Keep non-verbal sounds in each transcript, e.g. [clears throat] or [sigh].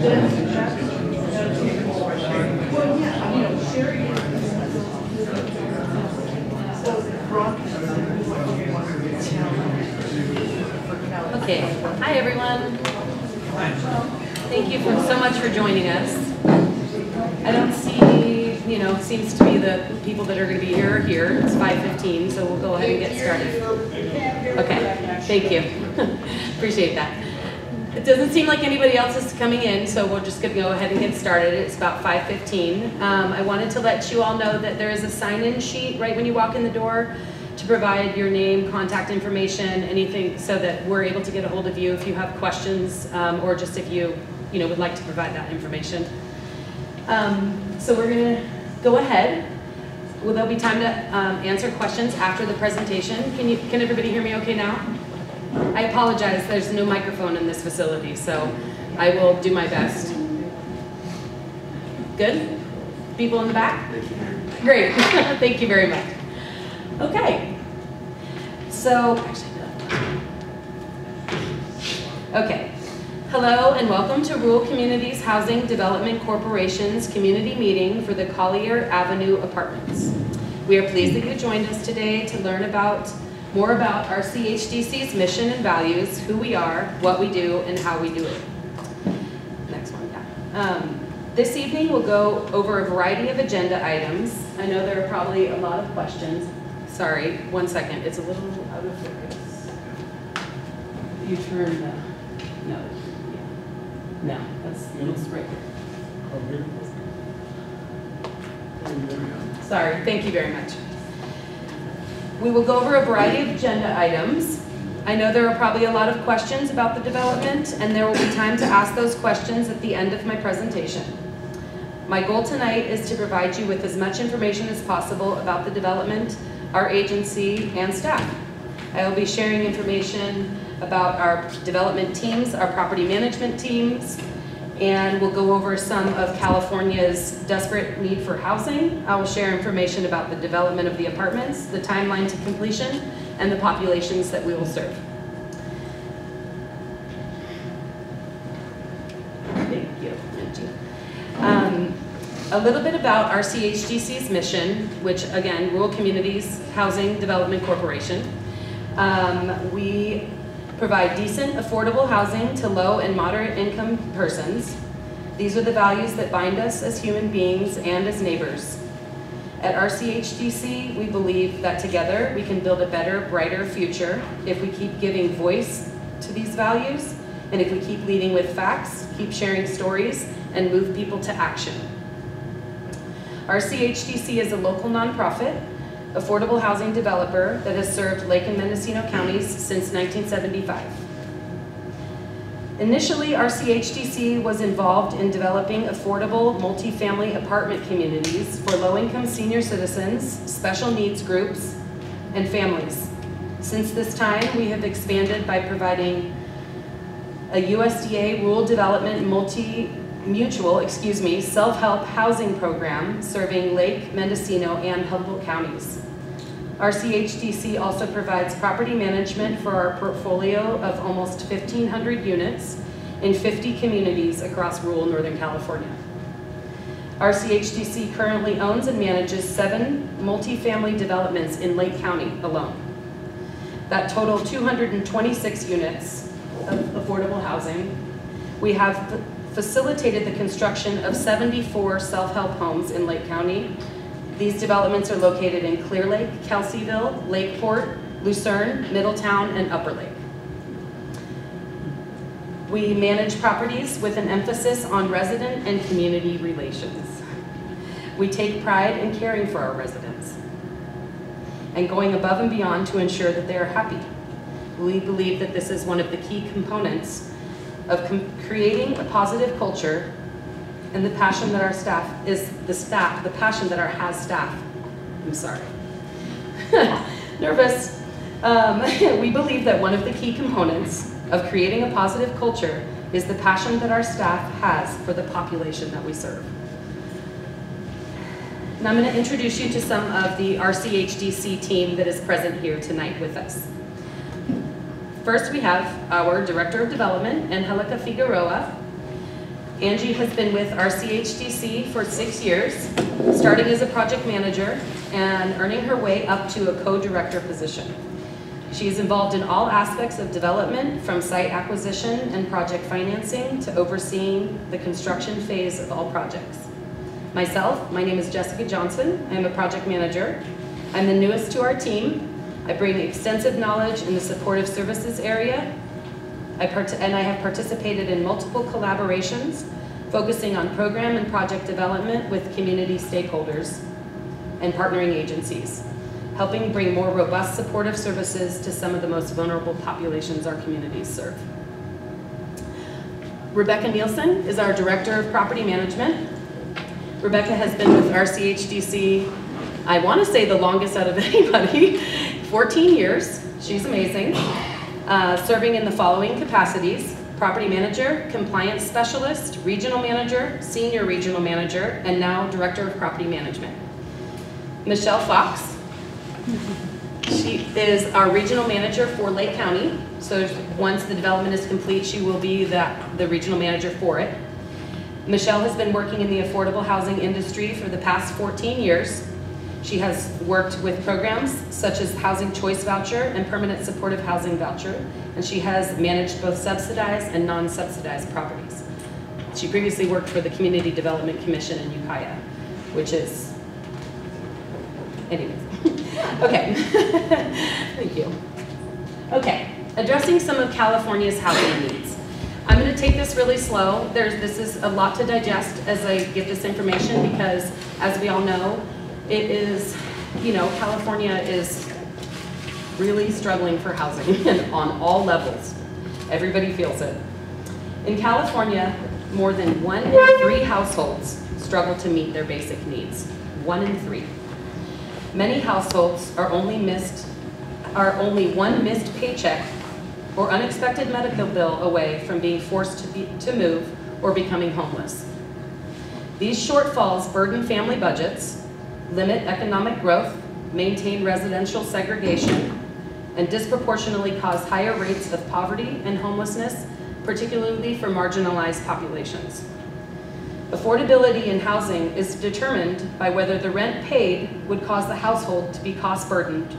Okay, hi everyone. Thank you for so much for joining us. I don't see, you know, seems to be the people that are gonna be here are here. It's five fifteen, so we'll go ahead and get started. Okay, thank you. [laughs] Appreciate that. It doesn't seem like anybody else is coming in, so we're just gonna go ahead and get started. It's about five fifteen. Um, I wanted to let you all know that there is a sign-in sheet right when you walk in the door to provide your name, contact information, anything, so that we're able to get a hold of you if you have questions, um, or just if you, you know, would like to provide that information. Um, so we're gonna go ahead. Well, there'll be time to um, answer questions after the presentation. Can you, can everybody hear me okay now? I apologize, there's no microphone in this facility, so I will do my best. Good? People in the back? Great, [laughs] thank you very much. Okay. So, okay. Hello and welcome to Rural Communities Housing Development Corporation's community meeting for the Collier Avenue Apartments. We are pleased that you joined us today to learn about more about RCHDC's mission and values, who we are, what we do, and how we do it. Next one, yeah. Um, this evening we'll go over a variety of agenda items. I know there are probably a lot of questions. Sorry, one second, it's a little out of focus. You turn the, no, yeah. no, that's, it's right here. Sorry, thank you very much. We will go over a variety of agenda items. I know there are probably a lot of questions about the development, and there will be time to ask those questions at the end of my presentation. My goal tonight is to provide you with as much information as possible about the development, our agency, and staff. I will be sharing information about our development teams, our property management teams, and we'll go over some of California's desperate need for housing. I will share information about the development of the apartments, the timeline to completion, and the populations that we will serve. Thank you. Um, a little bit about RCHDC's mission, which again, Rural Communities Housing Development Corporation. Um, we provide decent, affordable housing to low and moderate income persons. These are the values that bind us as human beings and as neighbors. At RCHDC, we believe that together we can build a better, brighter future if we keep giving voice to these values and if we keep leading with facts, keep sharing stories, and move people to action. RCHDC is a local nonprofit affordable housing developer that has served Lake and Mendocino counties since 1975. Initially, RCHDC was involved in developing affordable multifamily apartment communities for low-income senior citizens, special needs groups, and families. Since this time, we have expanded by providing a USDA Rural Development Multi mutual, excuse me, self-help housing program serving Lake, Mendocino, and Humboldt counties. RCHDC also provides property management for our portfolio of almost 1,500 units in 50 communities across rural Northern California. RCHDC currently owns and manages seven multifamily developments in Lake County alone that total 226 units of affordable housing. We have facilitated the construction of 74 self-help homes in Lake County. These developments are located in Clearlake, Kelseyville, Lakeport, Lucerne, Middletown, and Upper Lake. We manage properties with an emphasis on resident and community relations. We take pride in caring for our residents and going above and beyond to ensure that they are happy. We believe that this is one of the key components of creating a positive culture and the passion that our staff is the staff, the passion that our has staff. I'm sorry. [laughs] Nervous. Um, [laughs] we believe that one of the key components of creating a positive culture is the passion that our staff has for the population that we serve. Now I'm going to introduce you to some of the RCHDC team that is present here tonight with us. First, we have our Director of Development, Angelica Figueroa. Angie has been with RCHDC for six years, starting as a project manager and earning her way up to a co-director position. She is involved in all aspects of development, from site acquisition and project financing to overseeing the construction phase of all projects. Myself, my name is Jessica Johnson. I am a project manager. I'm the newest to our team. I bring extensive knowledge in the supportive services area I and I have participated in multiple collaborations focusing on program and project development with community stakeholders and partnering agencies, helping bring more robust supportive services to some of the most vulnerable populations our communities serve. Rebecca Nielsen is our Director of Property Management. Rebecca has been with RCHDC, I want to say the longest out of [laughs] anybody, 14 years. She's amazing uh, serving in the following capacities, property manager, compliance specialist, regional manager, senior regional manager, and now director of property management. Michelle Fox, she is our regional manager for Lake County. So once the development is complete, she will be the, the regional manager for it. Michelle has been working in the affordable housing industry for the past 14 years. She has worked with programs such as Housing Choice Voucher and Permanent Supportive Housing Voucher, and she has managed both subsidized and non-subsidized properties. She previously worked for the Community Development Commission in Ukiah, which is, anyways. [laughs] okay, [laughs] thank you. Okay, addressing some of California's housing needs. I'm going to take this really slow. There's, this is a lot to digest as I give this information because, as we all know, it is, you know, California is really struggling for housing [laughs] on all levels. Everybody feels it. In California, more than one in three households struggle to meet their basic needs. One in three. Many households are only missed are only one missed paycheck or unexpected medical bill away from being forced to, be, to move or becoming homeless. These shortfalls burden family budgets limit economic growth, maintain residential segregation, and disproportionately cause higher rates of poverty and homelessness, particularly for marginalized populations. Affordability in housing is determined by whether the rent paid would cause the household to be cost burdened,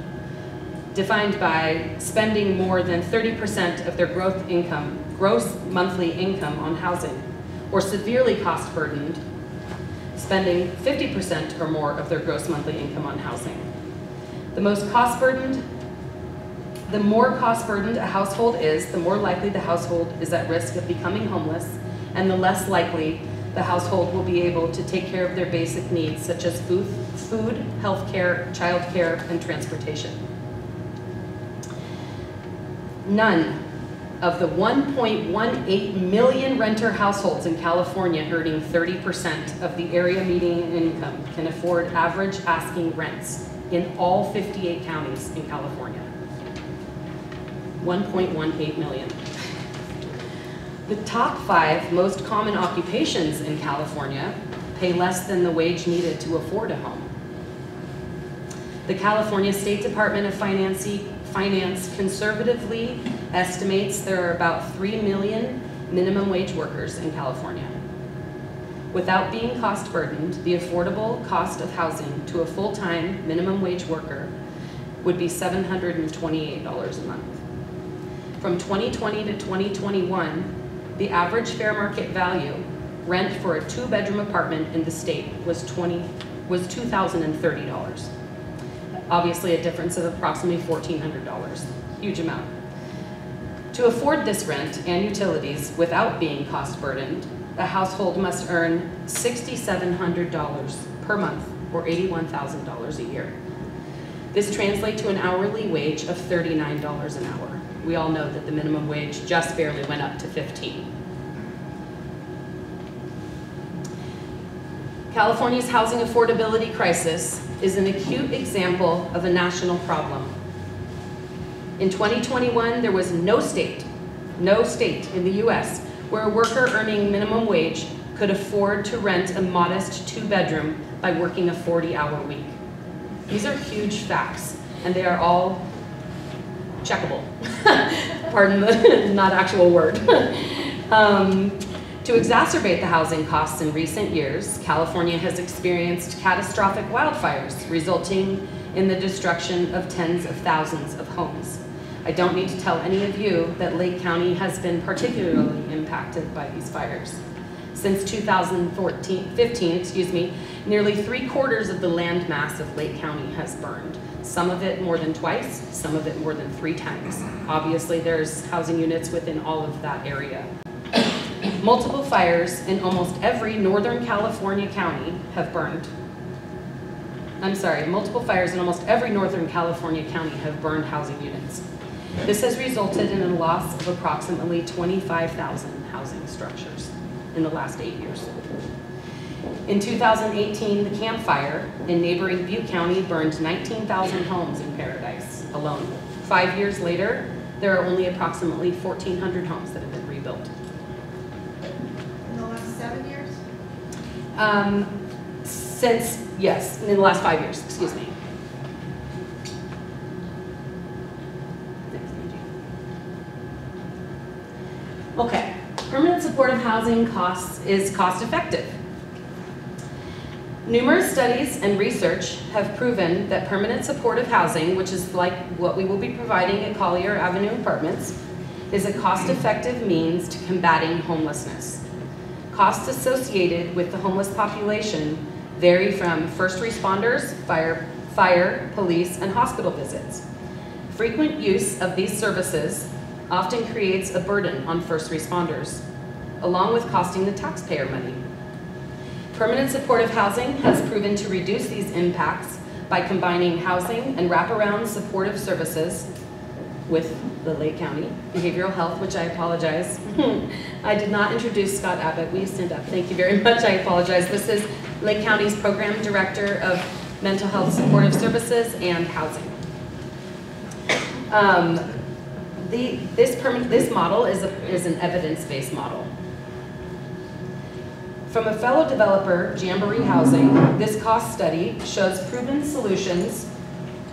defined by spending more than 30% of their growth income, gross monthly income on housing, or severely cost burdened, spending 50% or more of their gross monthly income on housing. The most cost burdened, the more cost burdened a household is, the more likely the household is at risk of becoming homeless, and the less likely the household will be able to take care of their basic needs, such as food, food health care, child care, and transportation. None of the 1.18 million renter households in California earning 30% of the area median income can afford average asking rents in all 58 counties in California. 1.18 million. The top five most common occupations in California pay less than the wage needed to afford a home. The California State Department of Finance Finance conservatively estimates there are about 3 million minimum wage workers in California. Without being cost burdened, the affordable cost of housing to a full-time minimum wage worker would be $728 a month. From 2020 to 2021, the average fair market value rent for a two-bedroom apartment in the state was 20 was $2,030 obviously a difference of approximately $1,400, huge amount. To afford this rent and utilities without being cost burdened, a household must earn $6,700 per month or $81,000 a year. This translates to an hourly wage of $39 an hour. We all know that the minimum wage just barely went up to 15. California's housing affordability crisis is an acute example of a national problem. In 2021, there was no state, no state in the US where a worker earning minimum wage could afford to rent a modest two bedroom by working a 40 hour week. These are huge facts and they are all checkable. [laughs] Pardon the [laughs] not actual word. [laughs] um, To exacerbate the housing costs in recent years, California has experienced catastrophic wildfires, resulting in the destruction of tens of thousands of homes. I don't need to tell any of you that Lake County has been particularly impacted by these fires. Since 2014, 15, excuse me, nearly three quarters of the land mass of Lake County has burned. Some of it more than twice, some of it more than three times. Obviously, there's housing units within all of that area. Multiple fires in almost every Northern California county have burned. I'm sorry, multiple fires in almost every Northern California county have burned housing units. This has resulted in a loss of approximately 25,000 housing structures in the last eight years. In 2018, the Camp Fire in neighboring Butte County burned 19,000 homes in Paradise alone. Five years later, there are only approximately 1,400 homes that have been rebuilt. In the last seven years? Um, since, yes, in the last five years, excuse me. Okay, permanent supportive housing costs is cost effective. Numerous studies and research have proven that permanent supportive housing, which is like what we will be providing at Collier Avenue Apartments, is a cost-effective means to combating homelessness. Costs associated with the homeless population vary from first responders, fire, fire, police, and hospital visits. Frequent use of these services often creates a burden on first responders, along with costing the taxpayer money. Permanent supportive housing has proven to reduce these impacts by combining housing and wraparound supportive services with the Lake County Behavioral Health, which I apologize. [laughs] I did not introduce Scott Abbott. Will you stand up? Thank you very much. I apologize. This is Lake County's Program Director of Mental Health Supportive Services and Housing. Um, the, this, this model is, a, is an evidence-based model. From a fellow developer, Jamboree Housing, this cost study shows proven solutions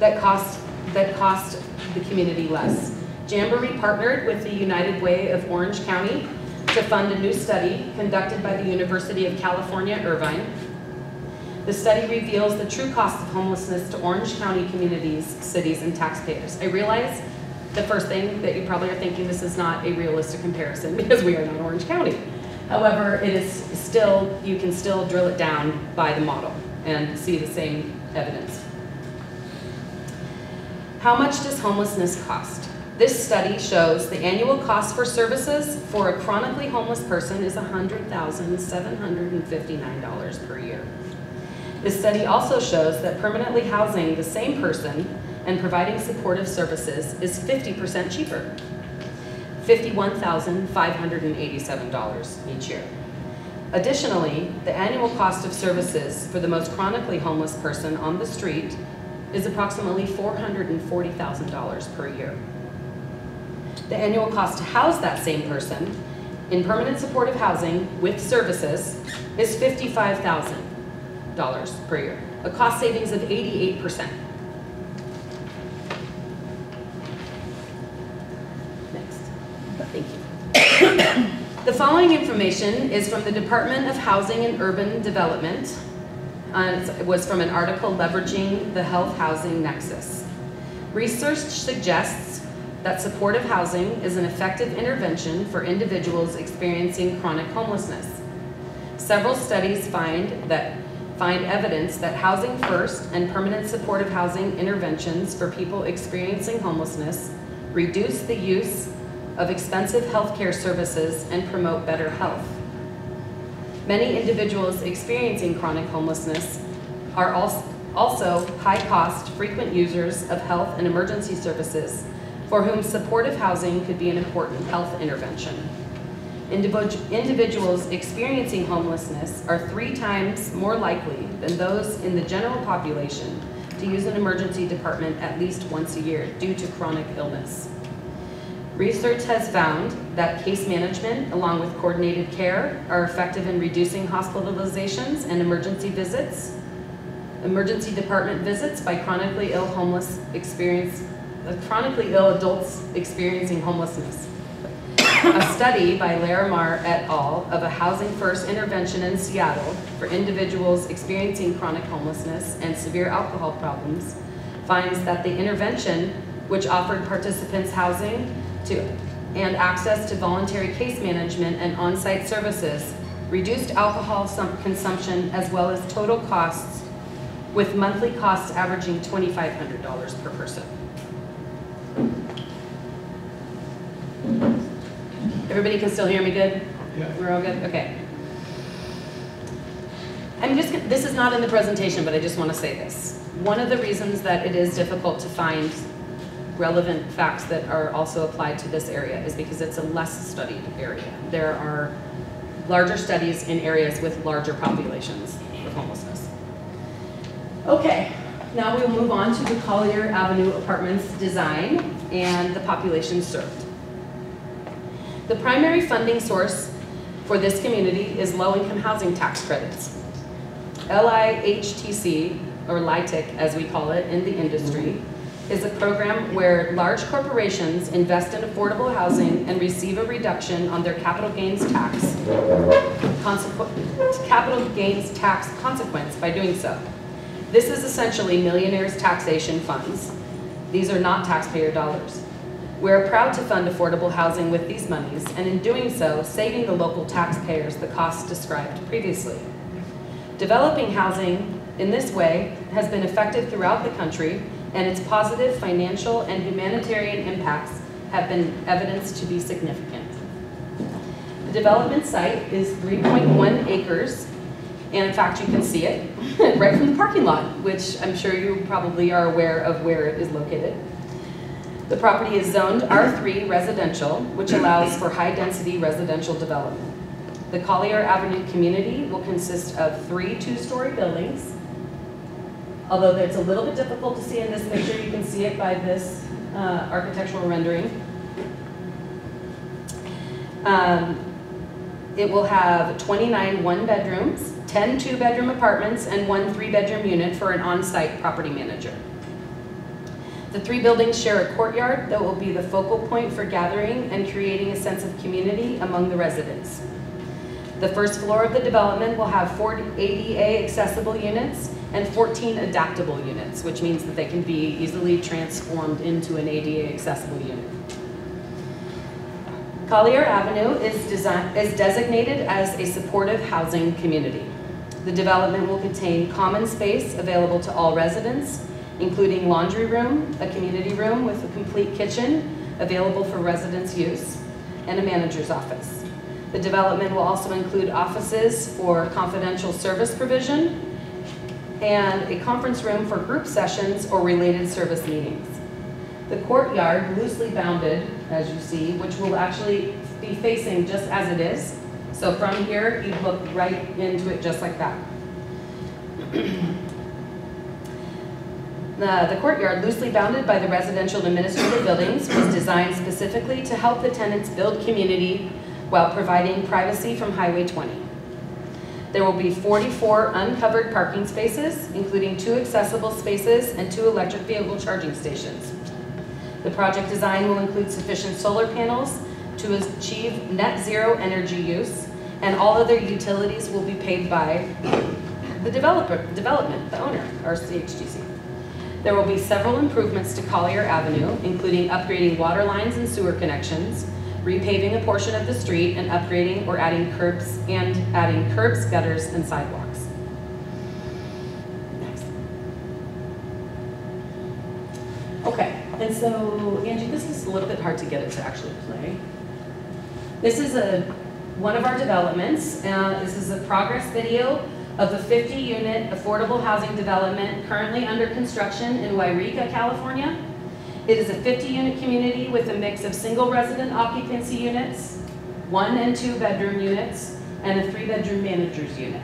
that cost, that cost the community less. Jamboree partnered with the United Way of Orange County to fund a new study conducted by the University of California, Irvine. The study reveals the true cost of homelessness to Orange County communities, cities, and taxpayers. I realize the first thing that you probably are thinking this is not a realistic comparison [laughs] because we are not Orange County. However, it is still, you can still drill it down by the model and see the same evidence. How much does homelessness cost? This study shows the annual cost for services for a chronically homeless person is $100,759 per year. This study also shows that permanently housing the same person and providing supportive services is 50% cheaper. $51,587 each year. Additionally, the annual cost of services for the most chronically homeless person on the street is approximately $440,000 per year. The annual cost to house that same person in permanent supportive housing with services is $55,000 per year, a cost savings of 88%. Next. Thank you. The following information is from the Department of Housing and Urban Development. Uh, it was from an article leveraging the Health Housing Nexus. Research suggests that supportive housing is an effective intervention for individuals experiencing chronic homelessness. Several studies find that find evidence that housing first and permanent supportive housing interventions for people experiencing homelessness reduce the use of expensive healthcare services and promote better health. Many individuals experiencing chronic homelessness are also high-cost, frequent users of health and emergency services for whom supportive housing could be an important health intervention. Individuals experiencing homelessness are three times more likely than those in the general population to use an emergency department at least once a year due to chronic illness. Research has found that case management, along with coordinated care, are effective in reducing hospitalizations and emergency visits, emergency department visits by chronically ill homeless experience, uh, chronically ill adults experiencing homelessness. a study by Larimer et al. of a housing first intervention in Seattle for individuals experiencing chronic homelessness and severe alcohol problems finds that the intervention, which offered participants housing to, and access to voluntary case management and on-site services, reduced alcohol consumption as well as total costs, with monthly costs averaging $2,500 per person. Everybody can still hear me good? Yeah. We're all good? Okay. I'm just, this is not in the presentation, but I just want to say this. One of the reasons that it is difficult to find relevant facts that are also applied to this area is because it's a less studied area. There are larger studies in areas with larger populations of homelessness. Okay, now we'll move on to the Collier Avenue Apartments design and the population served. The primary funding source for this community is low-income housing tax credits. LIHTC, or LIHTC as we call it in the industry, is a program where large corporations invest in affordable housing and receive a reduction on their capital gains tax, capital gains tax consequence by doing so. This is essentially millionaires' taxation funds. These are not taxpayer dollars. We're proud to fund affordable housing with these monies, and in doing so, saving the local taxpayers the costs described previously. Developing housing in this way has been effective throughout the country, and its positive financial and humanitarian impacts have been evidenced to be significant. The development site is 3.1 acres, and in fact, you can see it [laughs] right from the parking lot, which I'm sure you probably are aware of where it is located. The property is zoned R3 residential, which allows for high-density residential development. The Collier Avenue community will consist of three two-story buildings. Although it's a little bit difficult to see in this picture, you can see it by this uh, architectural rendering. Um, It will have 29 one-bedrooms, 10 two-bedroom apartments, and one three-bedroom unit for an on-site property manager. The three buildings share a courtyard that will be the focal point for gathering and creating a sense of community among the residents. The first floor of the development will have 40 ADA accessible units and 14 adaptable units, which means that they can be easily transformed into an ADA accessible unit. Collier Avenue is design, is designated as a supportive housing community. The development will contain common space available to all residents, including laundry room, a community room with a complete kitchen available for residents' use, and a manager's office. The development will also include offices for confidential service provision and a conference room for group sessions or related service meetings. The courtyard, loosely bounded, as you see, which will actually be facing just as it is. So from here, you look right into it just like that. [clears throat] The, the courtyard, loosely bounded by the residential and administrative buildings, was designed specifically to help the tenants build community while providing privacy from Highway 20. There will be 44 uncovered parking spaces, including two accessible spaces and two electric vehicle charging stations. The project design will include sufficient solar panels to achieve net zero energy use, and all other utilities will be paid by the developer, development, the owner, or. There will be several improvements to Collier Avenue, including upgrading water lines and sewer connections, repaving a portion of the street, and upgrading or adding curbs and adding curbs, gutters, and sidewalks. Next. Okay, and so Angie, this is a little bit hard to get it to actually play. This is a one of our developments. Uh, this is a progress video of the 50-unit affordable housing development currently under construction in Yreka, California. It is a 50-unit community with a mix of single resident occupancy units, one and two bedroom units, and a three-bedroom manager's unit.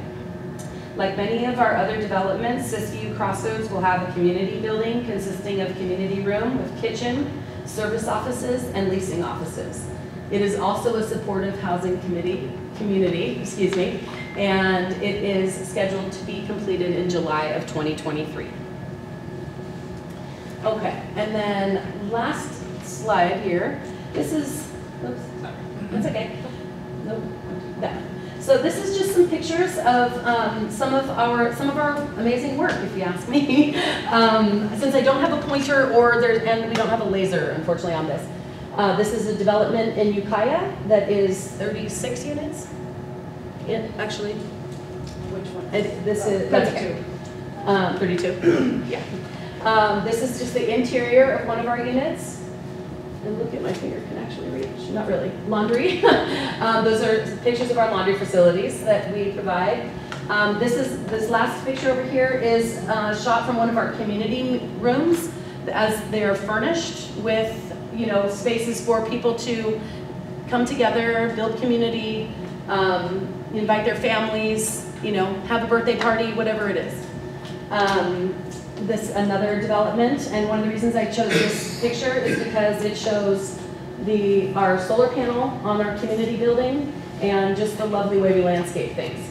Like many of our other developments, Siskiyou Crossroads will have a community building consisting of community room with kitchen, service offices, and leasing offices. It is also a supportive housing committee, community, excuse me, and it is scheduled to be completed in July of 2023. Okay, and then last slide here, this is, oops, sorry. That's okay. Nope, that. So this is just some pictures of um, some of our some of our amazing work, if you ask me. [laughs] um, since I don't have a pointer or there, and we don't have a laser, unfortunately, on this. Uh, this is a development in Ukiah that is 36 units. Yeah, actually, Which one? it, this is that's okay. Um, 32. [clears throat] yeah. Um, this is just the interior of one of our units. And look at my finger can actually reach. Not really. Laundry. [laughs] um, those are pictures of our laundry facilities that we provide. Um, this is this last picture over here is uh, shot from one of our community rooms as they are furnished with you know spaces for people to come together, build community, um, invite their families, you know, have a birthday party, whatever it is. Um, this another development, and one of the reasons I chose this picture is because it shows the our solar panel on our community building and just the lovely way we landscape things.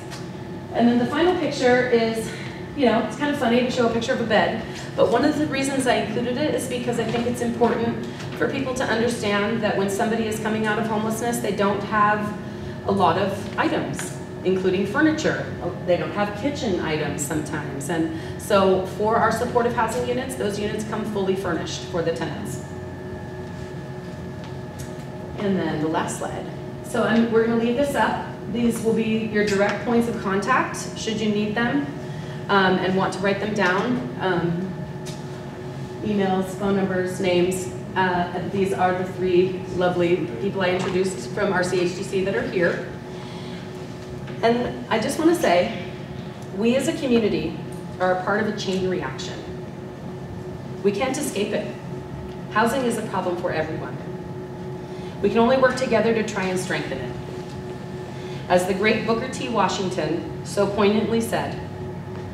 And then the final picture is, you know, it's kind of funny to show a picture of a bed, but one of the reasons I included it is because I think it's important for people to understand that when somebody is coming out of homelessness, they don't have a lot of items, including furniture. They don't have kitchen items sometimes. And so for our supportive housing units, those units come fully furnished for the tenants. And then the last slide. So I'm, we're gonna leave this up. These will be your direct points of contact, should you need them, um, and want to write them down. Um, emails, phone numbers, names. Uh, these are the three lovely people I introduced from RCHDC that are here. And I just want to say, we as a community are a part of a chain reaction. We can't escape it. Housing is a problem for everyone. We can only work together to try and strengthen it. As the great Booker T. Washington so poignantly said,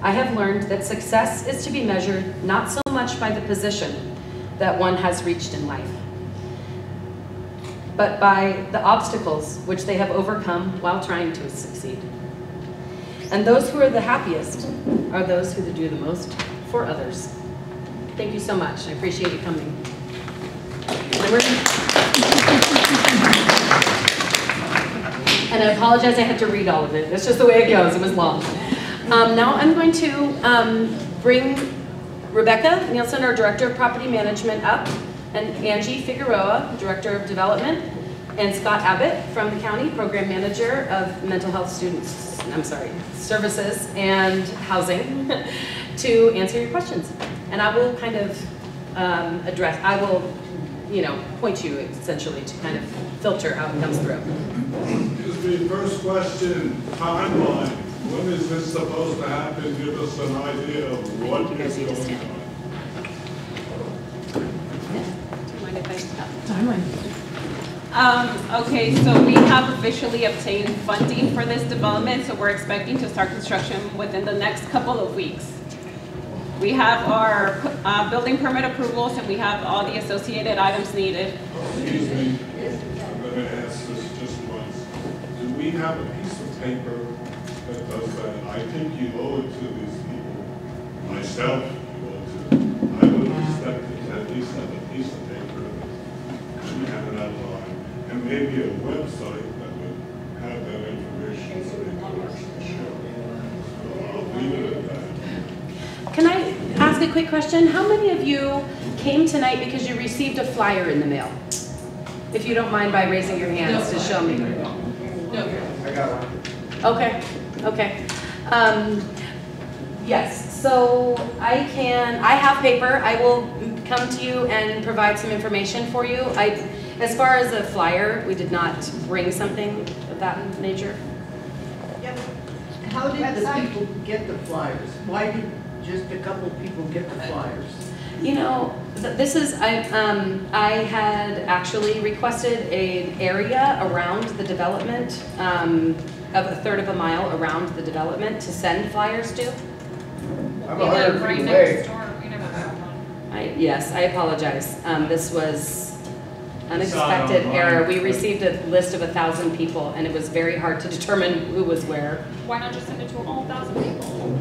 I have learned that success is to be measured not so much by the position that one has reached in life, but by the obstacles which they have overcome while trying to succeed. And those who are the happiest are those who do the most for others. Thank you so much. I appreciate you coming. And I apologize I had to read all of it. It's just the way it goes. It was long. Um, now I'm going to um, bring Rebecca Nielsen, our Director of Property Management, up, and Angie Figueroa, Director of Development, and Scott Abbott from the county, Program Manager of Mental Health Students, I'm sorry, Services and Housing, [laughs] to answer your questions. And I will kind of um, address, I will, you know, point you essentially to kind of filter how it comes through. Excuse me, first question, timeline. When is this supposed to happen? Give us an idea of what you is going stand. on. Do you mind if I? Um, okay, so we have officially obtained funding for this development, so we're expecting to start construction within the next couple of weeks. We have our, uh, building permit approvals and we have all the associated items needed. Excuse me, I'm gonna ask this just once. Do we have a piece of paper that does? I think you owe it to these people, myself, you owe it to. I would expect to at least have a piece of paper that we have it outlined, and maybe a website that would have that information so people actually show. So I'll leave it at that. Can I ask a quick question? How many of you came tonight because you received a flyer in the mail? If you don't mind by raising your hands to show me. I got one. Okay, okay. Um, yes, so I can, I have paper. I will come to you and provide some information for you. I, as far as a flyer, we did not bring something of that nature. Yep. How did the people get the flyers? Why did just a couple people get the flyers? You know, this is, I, um, I had actually requested an area around the development, um, of a third of a mile around the development to send flyers to. I'm a hundred feet away. I, yes, I apologize. Um, this was Saw it unexpected error. We received a list of a thousand people and it was very hard to determine who was where. Why not just send it to all thousand people?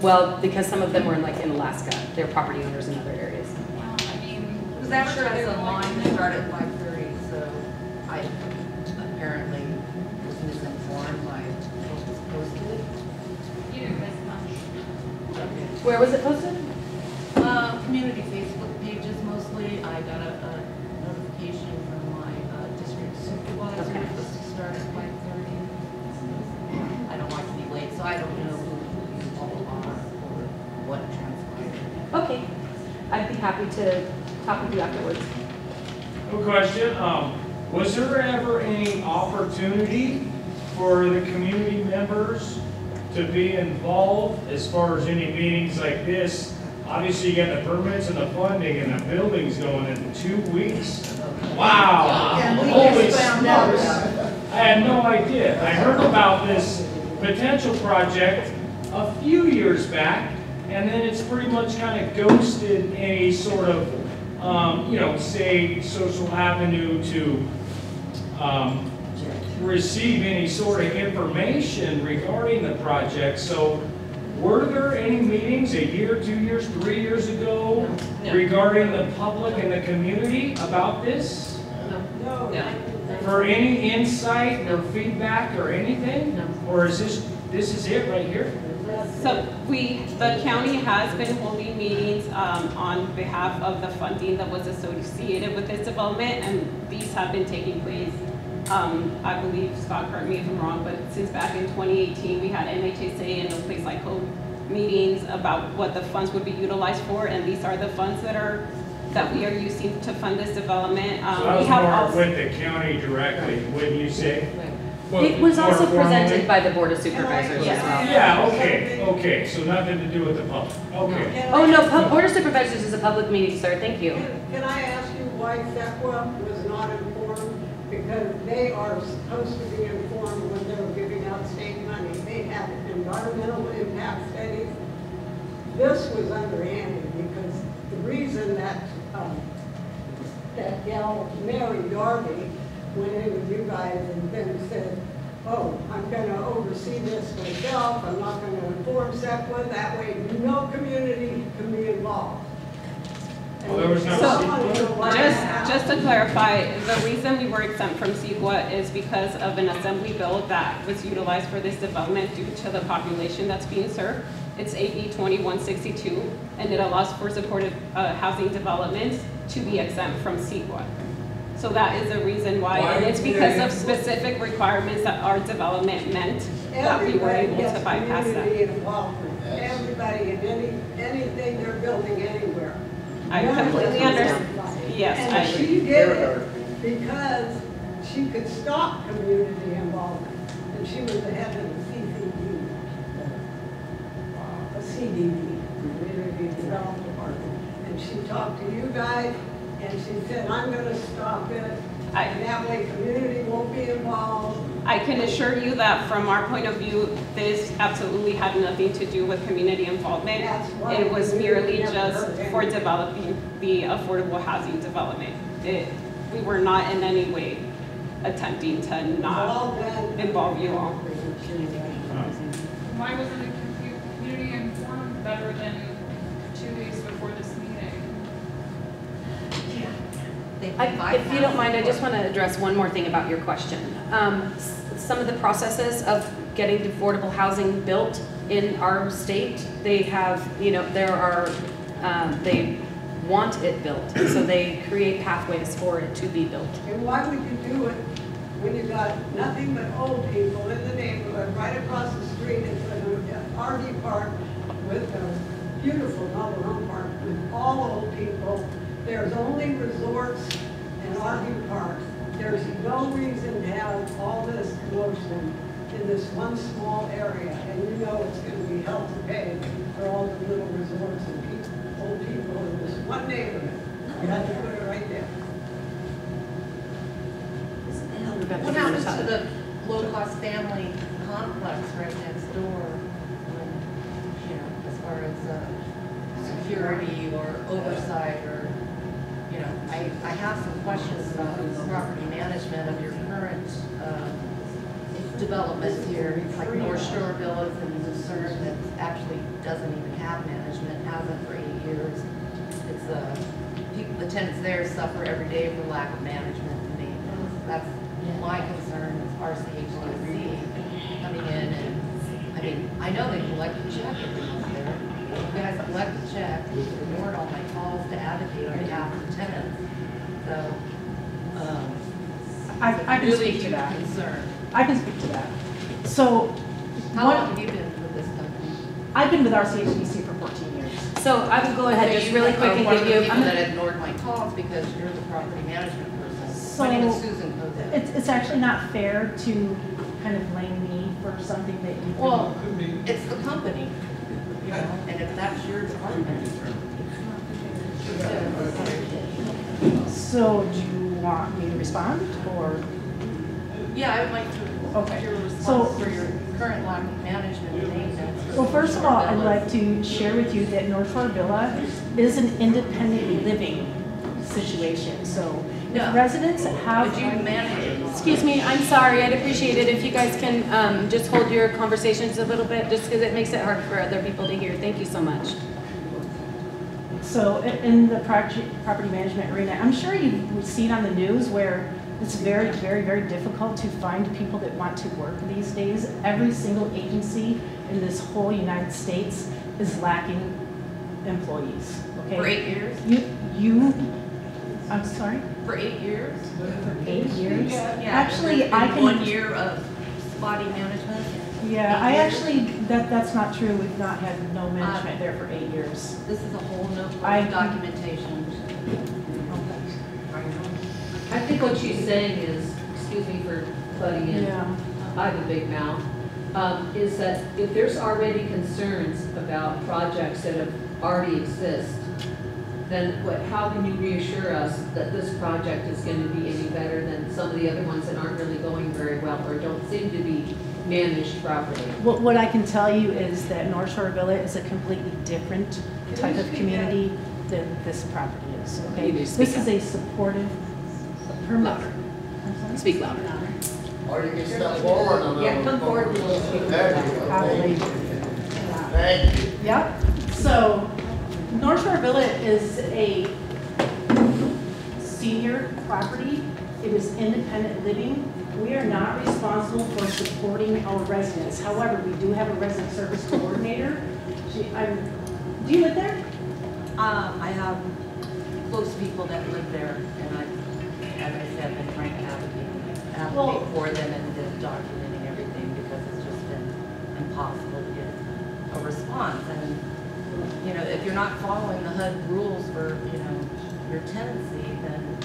Well, because some of them were in like in Alaska. They're property owners in other areas. Well, I mean. It was I'm sure advertised they would like online, to know. start at five thirty, so I Where was it posted? Uh, community Facebook pages mostly. I got a, a notification from my, uh, district supervisor, Okay. it was to start at five thirty. I don't want to be late, so I don't know who you all are or what transpired. Okay. I'd be happy to talk with you afterwards. No question, um, was there ever any opportunity for the community members to be involved as far as any meetings like this? Obviously, you got the permits and the funding and the building's going in two weeks. Wow! And we Holy just found out smokes. I had no idea. I heard about this potential project a few years back, and then it's pretty much kind of ghosted any sort of, um, you know, say, social avenue to, um, receive any sort of information regarding the project. So were there any meetings a year, two years, three years ago No. regarding the public and the community about this? No. no. For any insight or feedback or anything? No. Or is this, this is it right here? So we, the county has been holding meetings um, on behalf of the funding that was associated with this development, and these have been taking place. Um, I believe, Scott, correct me if I'm wrong, but since back in 2018, we had MHSA and No Place Like Home meetings about what the funds would be utilized for, and these are the funds that are, that we are using to fund this development. Um, So that we was have more also- with the county directly, wouldn't you say? It was More also formally? presented by the Board of Supervisors as well. Yeah, okay, okay, so nothing to do with the public, okay. Oh, no, Pub- Board of Supervisors is a public meeting, sir, thank you. Can can I ask you why CEQA was not informed? Because they are supposed to be informed when they're giving out state money. They have environmental impact studies. This was underhanded because the reason that, um, that gal Mary Darby went in with you guys and then said, oh, I'm gonna oversee this myself, I'm not gonna inform CEQA, that way no community can be involved. Well, there was no So- Just, just to clarify, the reason we were exempt from CEQA is because of an assembly bill that was utilized for this development due to the population that's being served. It's AB 2162, and it allows for supportive uh, housing developments to be exempt from CEQA. So that is the reason why, and it's because of specific requirements that our development meant that we were Everybody able to bypass that. community involvement. Everybody in any, anything they're building anywhere. I completely understand. Yes, I And agree. she did it because she could stop community involvement. And she was the head of the CCD, uh, a CDD, Community Development Department. And she talked to you guys, and she said, I'm gonna stop it. I- And that way community won't be involved. I can assure you that from our point of view, this absolutely had nothing to do with community involvement. That's why It was merely just for developing the affordable housing development. It, we were not in any way attempting to not involve you all. Why wasn't the community informed better than two weeks before this meeting? I- If you don't mind, I just want to address one more thing about your question. Um, Some of the processes of getting affordable housing built in our state, they have, you know, there are, um, they want it built, so they create pathways for it to be built. And why would you do it when you've got nothing but old people in the neighborhood, right across the street, it's an RV park with a beautiful mobile home park with all old people. There's only resorts and RV parks. There's no reason to have all this commotion in this one small area. And you know it's gonna be hell to pay for all the little resorts and people, old people in this one neighborhood. You have to put it right there. What happens to the low-cost family complex right next door? when, You know, as far as, uh, security or oversight or, you know, I, I have some questions about property management of your current, uh, development here, like North Shore Village and Lucerne that actually doesn't even have management, hasn't for eight years. It's, uh, people, the tenants there suffer every day for lack of management and maintenance. That's my concern as RCHDC coming in and, I mean, I know they collect check every guys collect the check, you ignored all my calls to advocate on behalf of the tenants. So, um, I, I can really speak to that. Concern. I can speak to that. So, how what, long have you been with this company? I've been with RCHDC for 14 years. So I will go ahead, So just really are quick and one of give the you, people I'm that ignored my calls because you're the property management person. My name is So- Susan Cozett. It's, it's actually not fair to kind of blame me for something that you. Well, it's the company, you know, and if that's your department. So do you want me to respond or? Yeah, I would like to, Okay. your So- response for your current management and maintenance. Well, first of all, I'd like to share with you that North Shore Villa is an independent living situation. So. If residents have. But you manage it. excuse me, I'm sorry, I'd appreciate it if you guys can um, just hold your conversations a little bit, just because it makes it hard for other people to hear. Thank you so much. So in the property, property management arena, I'm sure you've seen on the news where it's very, very, very difficult to find people that want to work these days. Every single agency in this whole United States is lacking employees, okay? For eight years? You, you, I'm sorry, For eight years? for eight years? Yeah. Actually, I been can. One year of body management? Yeah, I years? actually, that, that's not true. We've not had no management there for eight years. This is a whole notebook I- of documentation. I think what she's saying is, excuse me for butting in, Yeah. I have a big mouth, um, is that if there's already concerns about projects that have already exist, then what, how can you reassure us that this project is gonna be any better than some of the other ones that aren't really going very well or don't seem to be managed properly? What, what I can tell you is that North Shore Villa is a completely different type of community than this property is, okay? You need speak This is a supportive, permit. Louder. Speak louder. Or you can step forward a little. Yeah, come forward a little. There you go. Probably. Thank you. Yep, so North Shore Villa is a senior property. It is independent living. We are not responsible for supporting our residents. However, we do have a resident service coordinator. She, I'm, do you live there? Um, I have close people that live there, and I, as I said, been trying to advocate, Well- advocate for them and been documenting everything because it's just been impossible to get a response. And, you know, if you're not following the HUD rules for, you know, your tenancy, then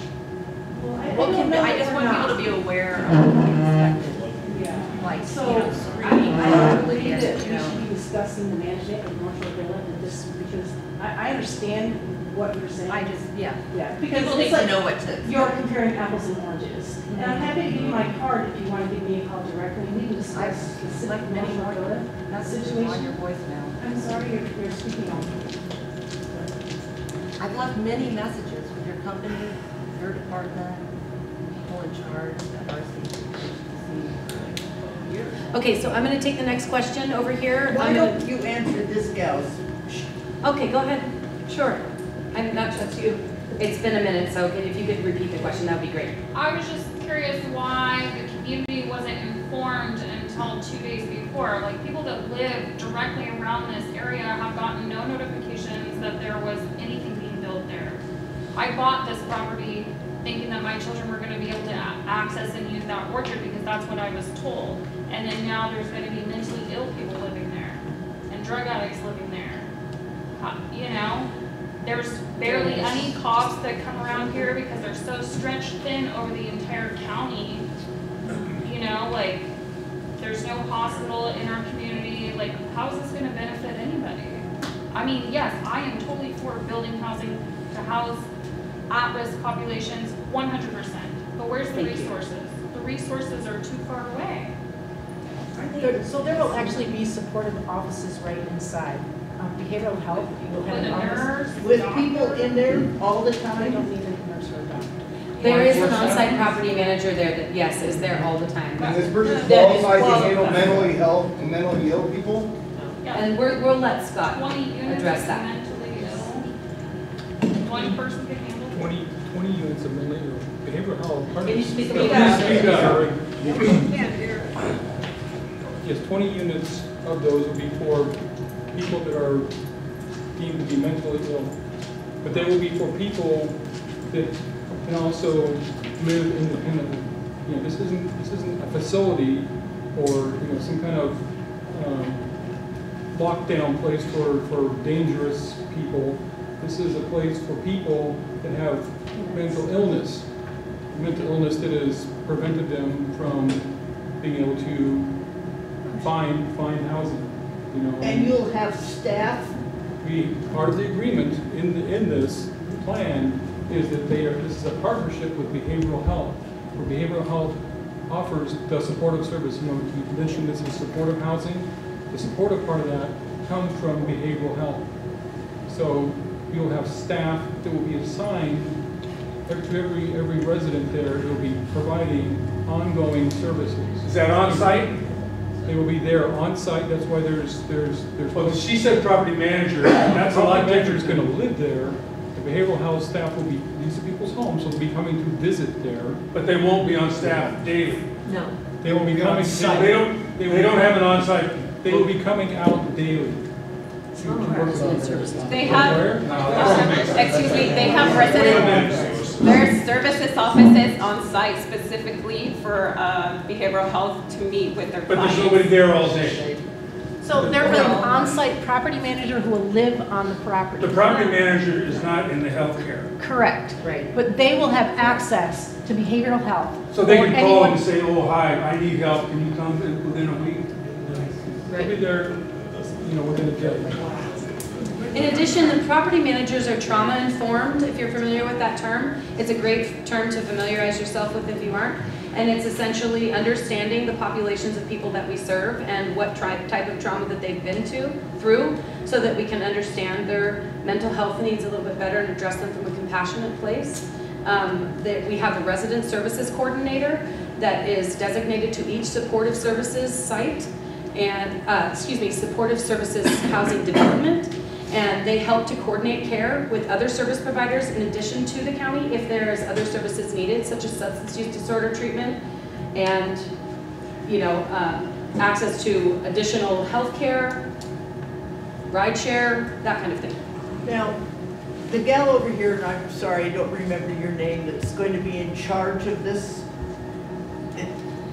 Well, I, I what don't can, know I that just we're want people not. to be aware of the expected, Yeah. like, you So, know, I, screening I don't believe that you we know. should be discussing the management of Villa and this, because I, I understand what you're saying. I just, yeah. Yeah, because People it's need to like, know what to. you're comparing apples and oranges. And I'm happy to give you my card if you want to give me a call directly, we can I've discuss specific left many Shore more Villa. messages on your situation. voicemail. I'm sorry, you're, you're speaking on. I've left many messages with your company, your department, people in charge at RCHDC for years. Okay, so I'm gonna take the next question over here. Why I'm gonna- don't you answer this gal's? Okay, go ahead. Sure. I'm not, that's you. It's been a minute, so if you could repeat the question, that'd be great. I was just curious why the community wasn't informed until two days before. Like, people that live directly around this area have gotten no notifications that there was anything being built there. I bought this property thinking that my children were gonna be able to access and use that orchard because that's what I was told. And then now there's gonna be mentally ill people living there and drug addicts living there. Uh, You know, there's barely any cops that come around here because they're so stretched thin over the entire county. You know, like, there's no hospital in our community, like, how is this gonna benefit anybody? I mean, yes, I am totally for building housing to house at-risk populations, one hundred percent. But where's the Thank you. resources? The resources are too far away. There- So there will actually be supportive offices right inside. Um, Behavioral health, you will have With an a office. nurse, With doctor. people in there all the I time? don't need a nurse or a doctor. There is an on-site property manager there that, yes, is there all the time. And this person That is qualified to handle qualified. mentally health, and mentally ill people? Yeah, And we're, we'll let Scott twenty units address of that. mentally ill. One person can handle. 20, 20 units of mentally ill, behavioral health. part of Can you speak Please up? speak up. Sorry. Yes, 20 units of those will be for people that are deemed to be mentally ill. But they will be for people that can also live independently. You know, this isn't, this isn't a facility or, you know, some kind of, um, lockdown place for, for dangerous people. This is a place for people that have mental illness, mental illness that has prevented them from being able to find, find housing, you know. And you'll have staff, We, part of the agreement in, the- in this plan is that they are, this is a partnership with behavioral health. Where behavioral health offers the supportive service, you know, you mentioned this is supportive housing. The supportive part of that comes from behavioral health. So you'll have staff that will be assigned to every, every resident there, who'll be providing ongoing services. Is that on site? They will be there on site, that's why there's, there's, there's. Well, she said property manager, that's a lot Property manager's different. gonna live there, the behavioral health staff will be, these are people's homes, so they'll be coming to visit there. But they won't be on staff daily. No. They will be coming. They don't, they don't have an on-site. They will be coming out daily. to- to work with us. They have, excuse me, they have resident, there's services offices on site specifically for uh, behavioral health to meet with their But clients. there's nobody there all day. So there's an on-site property manager who will live on the property. The property manager is not in the healthcare. Correct. Right. But they will have access to behavioral health. So they can call anyone- and say, oh, hi, I need help, can you come in within a week? They'll be there, you know, within a day. In addition, the property managers are trauma informed, if you're familiar with that term. It's a great term to familiarize yourself with if you aren't. And it's essentially understanding the populations of people that we serve and what type of trauma that they've been to, through, so that we can understand their mental health needs a little bit better and address them from a compassionate place. Um, that we have a resident services coordinator that is designated to each supportive services site and, uh, excuse me, supportive services housing development. And they help to coordinate care with other service providers in addition to the county if there's other services needed, such as substance use disorder treatment and, you know, um, access to additional health care, ride share, that kind of thing. now, the gal over here, and I'm sorry, I don't remember your name, that's going to be in charge of this,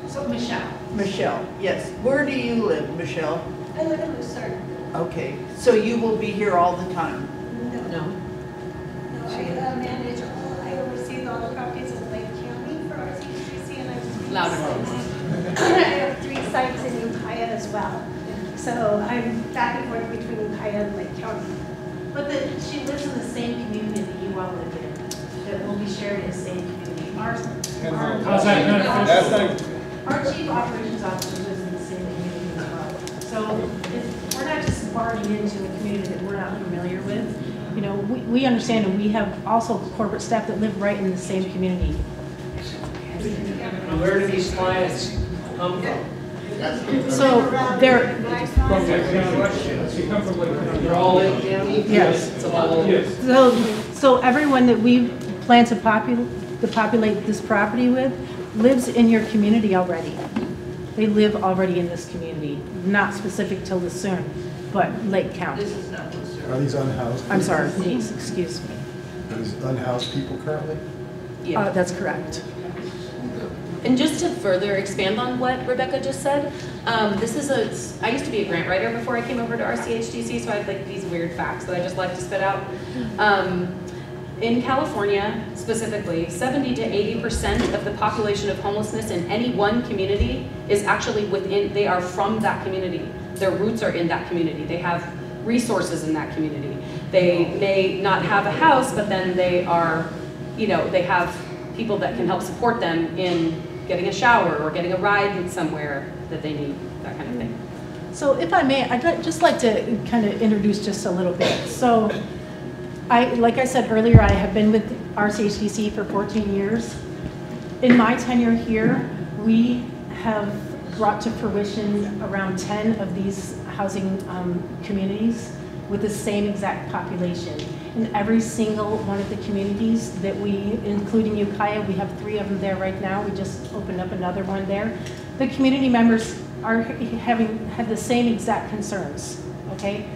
So Michelle, Michelle, yes. Where do you live, Michelle? I live in Lucerne. Okay, so you will be here all the time? No. No. No, I uh, manage, all- I oversee all the properties in Lake County for RCHDC and I have. Louder, I have three sites in Ukiah as well. So I'm back and forth between Ukiah and Lake County. But the, she lives in the same community that you all live in, that will be sharing the same community. Our, our- How's that That's beneficial? not, Our chief operations officer lives in the same community as well. So if, we're not just barging into a community that we're not familiar with. You know, we, we understand and we have also corporate staff that live right in the same community. Where do these clients come from? So they're, From Lake County. They come from Lake County. They're all in? Yes. Yes. so, so everyone that we plan to popul, to populate this property with lives in your community already. They live already in this community, not specific to Lucerne, but Lake County. This is not Lucerne. are these unhoused? I'm sorry, people? please, excuse me. Are these unhoused people currently? Uh, that's correct. And just to further expand on what Rebecca just said, um, this is a, I used to be a grant writer before I came over to RCHDC, so I have like these weird facts that I just like to spit out. Um, in California specifically, 70 to 80% of the population of homelessness in any one community is actually within, they are from that community. Their roots are in that community. They have resources in that community. They may not have a house, but then they are, you know, they have people that can help support them in getting a shower or getting a ride somewhere that they need, that kind of thing. So if I may, I'd just like to kind of introduce just a little bit. So I, like I said earlier, I have been with RCHDC for 14 years. In my tenure here, we have brought to fruition around 10 of these housing um, communities with the same exact population. In every single one of the communities that we, including Ukiah, we have three of them there right now. We just opened up another one there. The community members are having, had the same exact concerns, okay?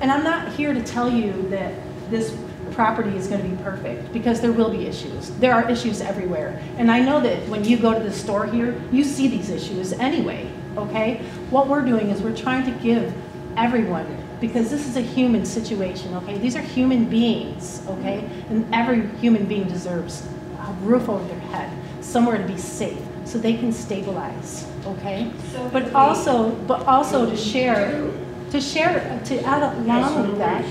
And I'm not here to tell you that this property is gonna be perfect, because there will be issues. There are issues everywhere. And I know that when you go to the store here, you see these issues anyway, okay? What we're doing is we're trying to give everyone, because this is a human situation, okay? These are human beings, okay? And every human being deserves a roof over their head, somewhere to be safe, so they can stabilize, okay? But also, but also to share, to share, to add along with that.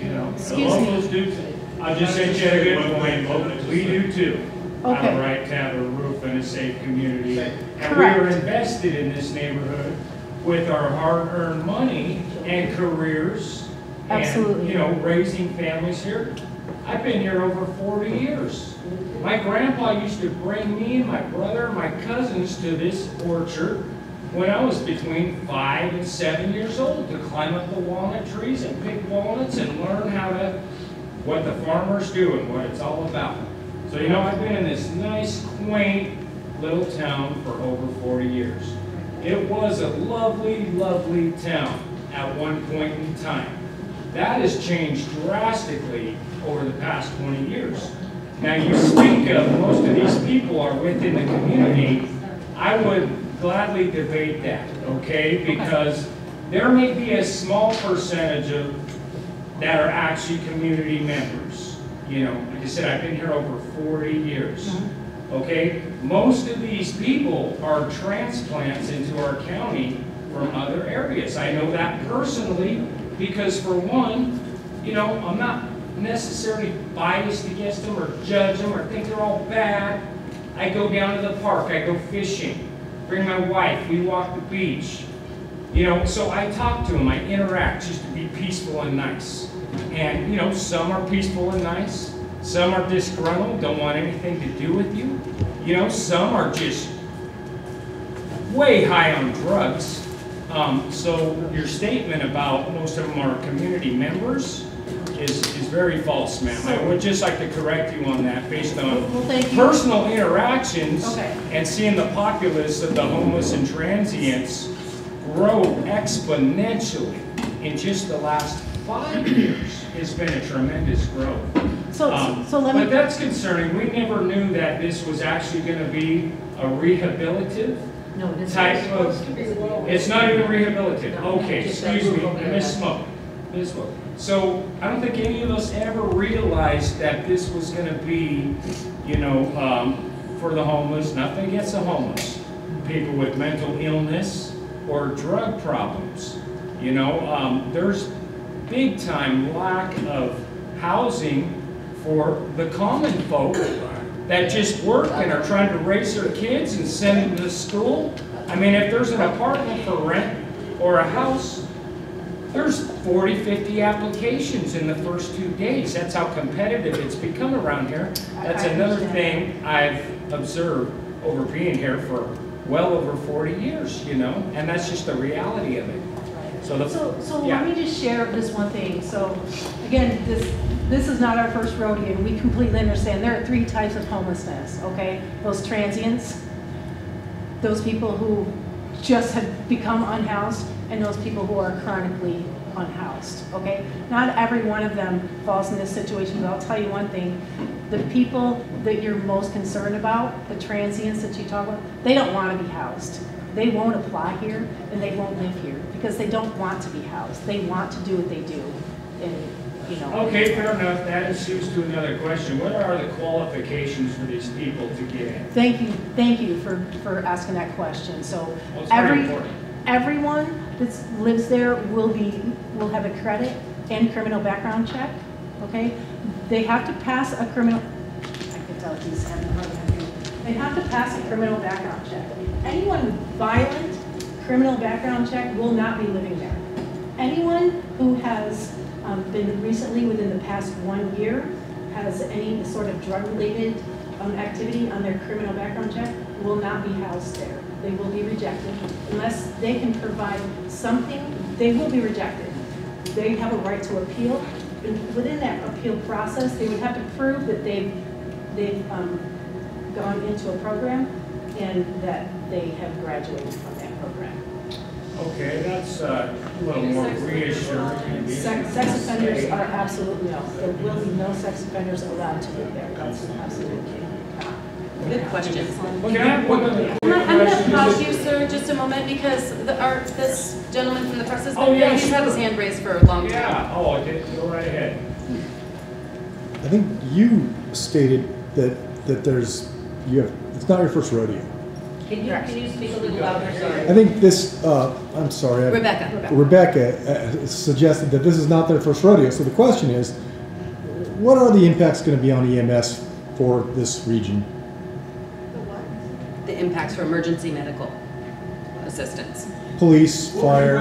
She had a good point, you know. Excuse me. I just said you had a good point, we do too. Have Okay. a right to have a roof and a safe community. And we are invested in this neighborhood with our hard-earned money and careers. and, Absolutely. You know, raising families here. I've been here over forty years. My grandpa used to bring me and my brother, and my cousins to this orchard when I was between five and seven years old to climb up the walnut trees and pick walnuts and learn how to, what the farmers do and what it's all about. So, you know, I've been in this nice, quaint little town for over 40 years. It was a lovely, lovely town at one point in time. That has changed drastically over the past 20 years. Now, you speak of most of these people are within the community. I would gladly debate that, okay? Because there may be a small percentage of, that are actually community members. You know, like I said, I've been here over 40 years. Mm-hmm. Okay? Most of these people are transplants into our county from other areas. I know that personally because for one, you know, I'm not necessarily biased against them or judge them or think they're all bad. I go down to the park, I go fishing, bring my wife, we walk the beach. You know, so I talk to them, I interact just to be peaceful and nice. And, you know, some are peaceful and nice, some are disgruntled, don't want anything to do with you. You know, some are just way high on drugs. Um, so your statement about most of them are community members is, is very false, ma'am. I would just like to correct you on that based on Well, personal interactions Okay. and seeing the populace of the homeless and transients grow exponentially in just the last five years. It's been a tremendous growth. So, Um, so let me. But that's concerning. We never knew that this was actually going to be a rehabilitative No, it type of, to be it's not even rehabilitative. No, Okay, excuse me, roof over I your head. misspoke. Misspoke. So I don't think any of us ever realized that this was going to be, you know, um, for the homeless, nothing against the homeless, people with mental illness or drug problems. You know, um, there's big time lack of housing for the common folk that just work and are trying to raise their kids and send them to school. I mean, if there's an apartment for rent or a house, there's 40, 50 applications in the first two days. That's how competitive it's become around here. That's another thing I've observed over being here for well over 40 years, you know? And that's just the reality of it. So the, So, so yeah. let me just share this one thing. So, again, this, this is not our first rodeo, and we completely understand. There are three types of homelessness, okay? Those transients, those people who just have become unhoused, and those people who are chronically unhoused, okay? Not every one of them falls in this situation, but I'll tell you one thing. The people that you're most concerned about, the transients that you talk about, they don't want to be housed. They won't apply here, and they won't live here, because they don't want to be housed. They want to do what they do, and, you know. Okay, fair enough. That ensues to another question. What are the qualifications for these people to get in? Thank you, thank you for, for asking that question. So Well, it's very every, important. Everyone that lives there will be, will have a credit and criminal background check, okay? They have to pass a criminal, I can tell he's having a hard time. They have to pass a criminal background check. Anyone violent criminal background check will not be living there. Anyone who has um, been recently, within the past one year, has any sort of drug-related um, activity on their criminal background check will not be housed there. They will be rejected unless they can provide something, they will be rejected. They have a right to appeal. And Within that appeal process, they would have to prove that they've, they've um, gone into a program and that they have graduated from that program. Okay, that's uh, a little more reassuring. Sex, sex offenders are absolutely no. There will be no sex offenders allowed to live there. That's absolutely. Good question. Well, can I have one other I'm gonna- I'm gonna question? pause you, sir, just a moment, because the, our, this gentleman from the press has Oh, been here, yeah, he's had his hand raised for a long time. Yeah, oh, I did, go right ahead. I think you stated that, that there's, you have, it's not your first rodeo. Can you, can you speak a little louder, sorry? I think this, uh, I'm sorry. I- Rebecca. Rebecca uh, suggested that this is not their first rodeo. So the question is, what are the impacts going to be on EMS for this region? The impacts for emergency medical assistance. Police, fire,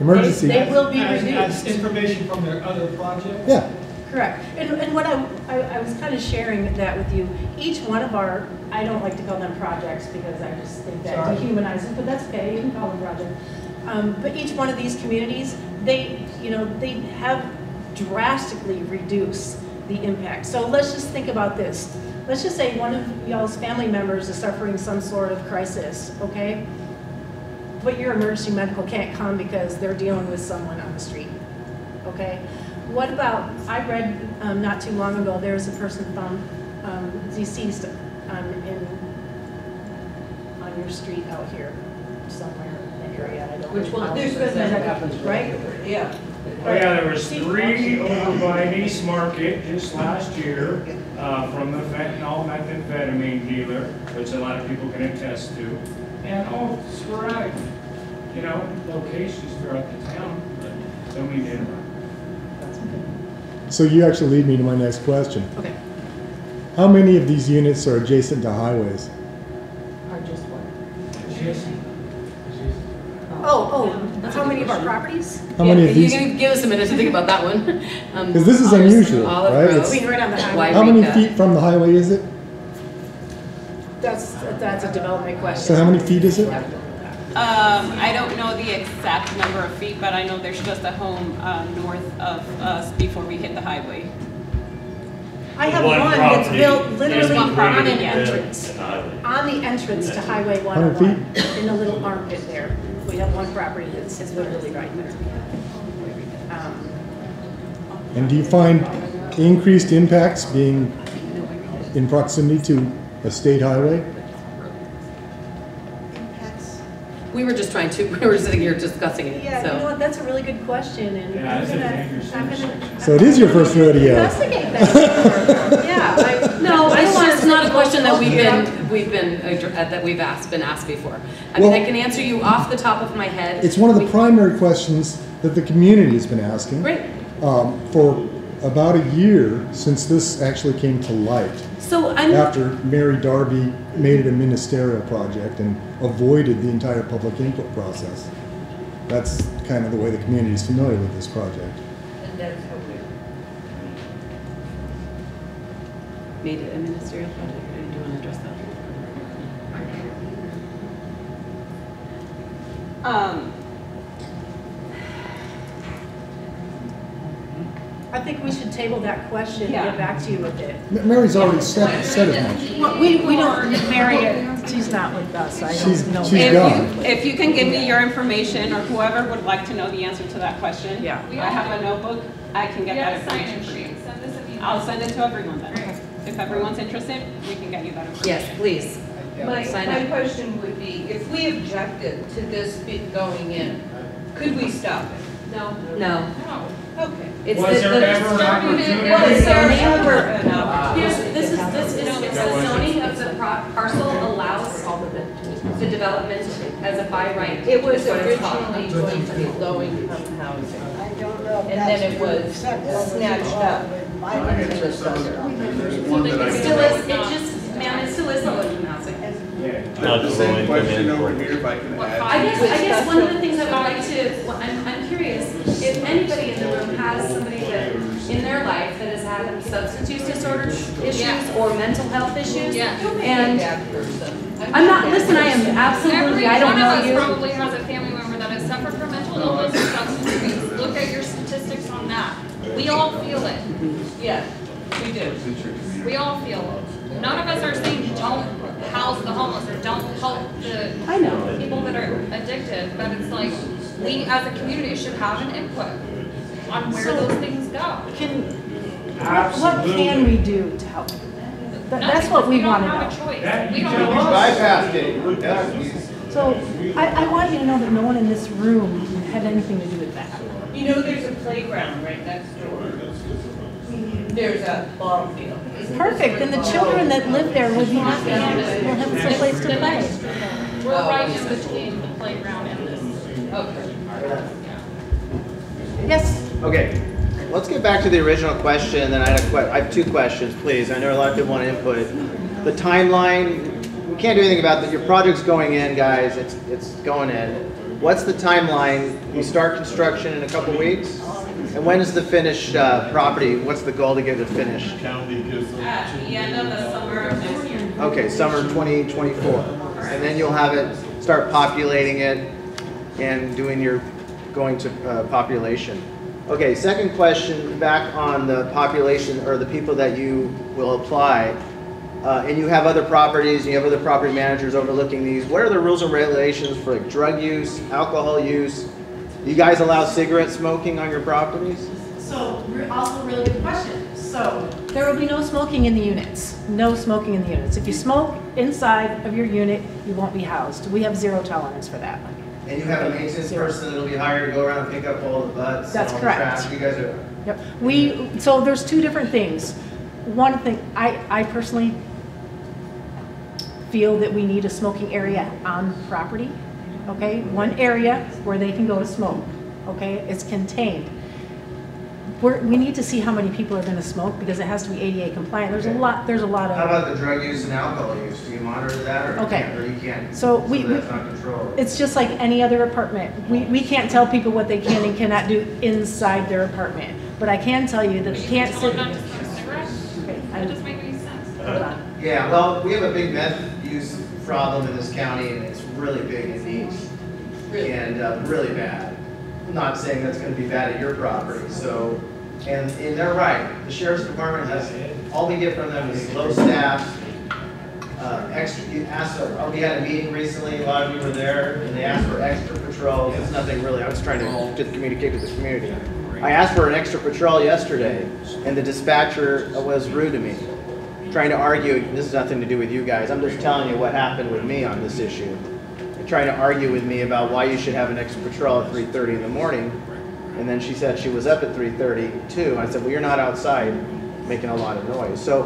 emergency? They will be As- as reduced. information from their other projects? Yeah. Correct. And, and what I, I, I was kind of sharing that with you, each one of our, I don't like to call them projects because I just think that Sorry. dehumanizes, but that's okay, you can call them projects. Um, but each one of these communities, they, you know, they have drastically reduced the impact. So let's just think about this. Let's just say one of y'all's family members is suffering some sort of crisis, okay? But your emergency medical can't come because they're dealing with someone on the street, okay? What about, I read um, not too long ago, there was a person found um, deceased um, in, on your street out here, somewhere in the area, I don't. Which one? There's been that, Right? Yeah. Oh, yeah, there was three over by East Market just last year, uh, from the fentanyl methamphetamine dealer, which a lot of people can attest to. And all sporadic, you know, locations throughout the town, but so many didn't. So you actually lead me to my next question. Okay. How many of these units are adjacent to highways? Or just one? Just Oh, oh, how many of our properties? How many Yeah, of you can give us a minute to think about that one. [laughs] Um, 'Cause this is Olive- unusual, Olive right? It's- I mean, right on the highway. How many Yreka. feet from the highway is it? That's, that's a development question. So how many feet is it? Um, I don't know the exact number of feet, but I know there's just a home, uh, north of us before we hit the highway. I have One one that's property built is literally on property an Yeah, entrance, and highway. on the entrance to Highway 100 101, in the little armpit there. We have one property that's it's literally right there. Um, And do you find increased impacts being in proximity to a state highway? Impacts? We were just trying to, [laughs] we were sitting here discussing it, Yeah, you know what, that's a really good question, and Yeah, I'm it's a gonna, dangerous I'm gonna. So it is your first rodeo. Investigate that. [laughs] Yeah, I. No, I it's don't just not a question that we've been, we've been, uh, that we've asked, been asked before. I mean, I can answer you off the top of my head. It's one of the We- primary questions that the community has been asking. Great. um, for about a year since this actually came to light. So I'm, After Mary Darby made it a ministerial project and avoided the entire public input process. That's kind of the way the community is familiar with this project. And that's how we're. Made it a ministerial project, or do you want to address that? Um, I think we should table that question and Yeah. get back to you with it. M- Mary's already said, said as much. Well, we, we don't, Mary, she's not with us, I She's- don't know. she's If gone. you, if you can give me your information, or whoever would like to know the answer to that question. Yeah. I have a notebook, I can get that Yeah, sign information in for sheet, send this if you. I'll send it to everyone then. If everyone's interested, we can get you that information. Yes, please. My, my question would be, if we objected to this bid going in, could we stop it? No. No. No. Oh, okay. It's Was the- there the- ever an opportunity? Well, is there ever an opportunity? Here's, this is, this is, it's the zoning of the parcel allows the development as a by right. It was is what it's called. originally going to be low-income housing, I don't know and then it was snatched up into the suburb. One that I It still is, it just, ma'am, it still is low income housing. Yeah. Not The the same low-income question over here, if I can add. I guess, I guess one of the things I would like to, well, I'm, I'm curious, if anybody in the room has somebody that, in their life that has had substance use disorder issues Yeah. or mental health issues. Yeah. And Bad. I'm not, listen, I am absolutely, I don't know one of us you. probably has a family member that has suffered from mental illness or substance abuse. Look at your statistics on that. We all feel it. Mm-hmm. Yeah, we do. We all feel it. none of us are saying don't house the homeless or don't help the I know. people that are addicted, but it's like, we as a community should have an input on where So- those things go. Can, what what can we do to help? That- That's what we want to know. We don't have a choice. That We don't tell have a. Bypassed it. So I, I want you to know that no one in this room had anything to do with that. You know, there's a playground right next door. Mm-hmm. There's a ball field. Perfect, and the children that live there will be happy, will have some place to play. We're right in between the playground and this. Yes, Okay, let's get back to the original question, then I had a que, I have two questions, please. I know a lot of people want input. The timeline, we can't do anything about that. Your project's going in, guys, it's, it's going in. What's the timeline? We start construction in a couple weeks? And when is the finished, uh, property? What's the goal to get it finished? County gives. At the end of the summer of next year. Okay, summer 2024. And then you'll have it, start populating it and doing your, going to uh, population. Okay, second question, back on the population or the people that you will apply. Uh, And you have other properties, and you have other property managers overlooking these. What are the rules and regulations for like drug use, alcohol use? You guys allow cigarette smoking on your properties? so also really good question. So there will be no smoking in the units, no smoking in the units. If you smoke inside of your unit, you won't be housed. We have zero tolerance for that. And you have a maintenance person that'll be hired to go around and pick up all the butts and That's correct. trash? You guys are, Yep, we, so there's two different things. One thing, I, I personally feel that we need a smoking area on property, okay? One area where they can go to smoke, okay? It's contained. We're, we need to see how many people are gonna smoke because it has to be ADA compliant. There's a lot, there's a lot of. How about the drug use and alcohol use? Do you monitor that or you Okay. can't, or you can't? So we- we- That's not controlled. it's just like any other apartment. We, we can't tell people what they can and cannot do inside their apartment. But I can tell you that they can't Tell sit. not to smoke cigarettes? Okay, That I- doesn't make any sense. hold on. Yeah, well, we have a big meth use problem in this county and it's really big in East. And, uh, really bad. I'm not saying that's gonna be bad at your property, so, and, and they're right. The sheriff's department has, all we get from them is low staff, uh, extra, you asked, uh, we had a meeting recently, a lot of you were there, and they asked for extra patrols, it's nothing really, I was trying to just communicate to the community. I asked for an extra patrol yesterday, and the dispatcher was rude to me, trying to argue, this has nothing to do with you guys, I'm just telling you what happened with me on this issue. Trying to argue with me about why you should have an extra patrol at three thirty in the morning, and then she said she was up at three thirty too, I said, well, you're not outside making a lot of noise, so,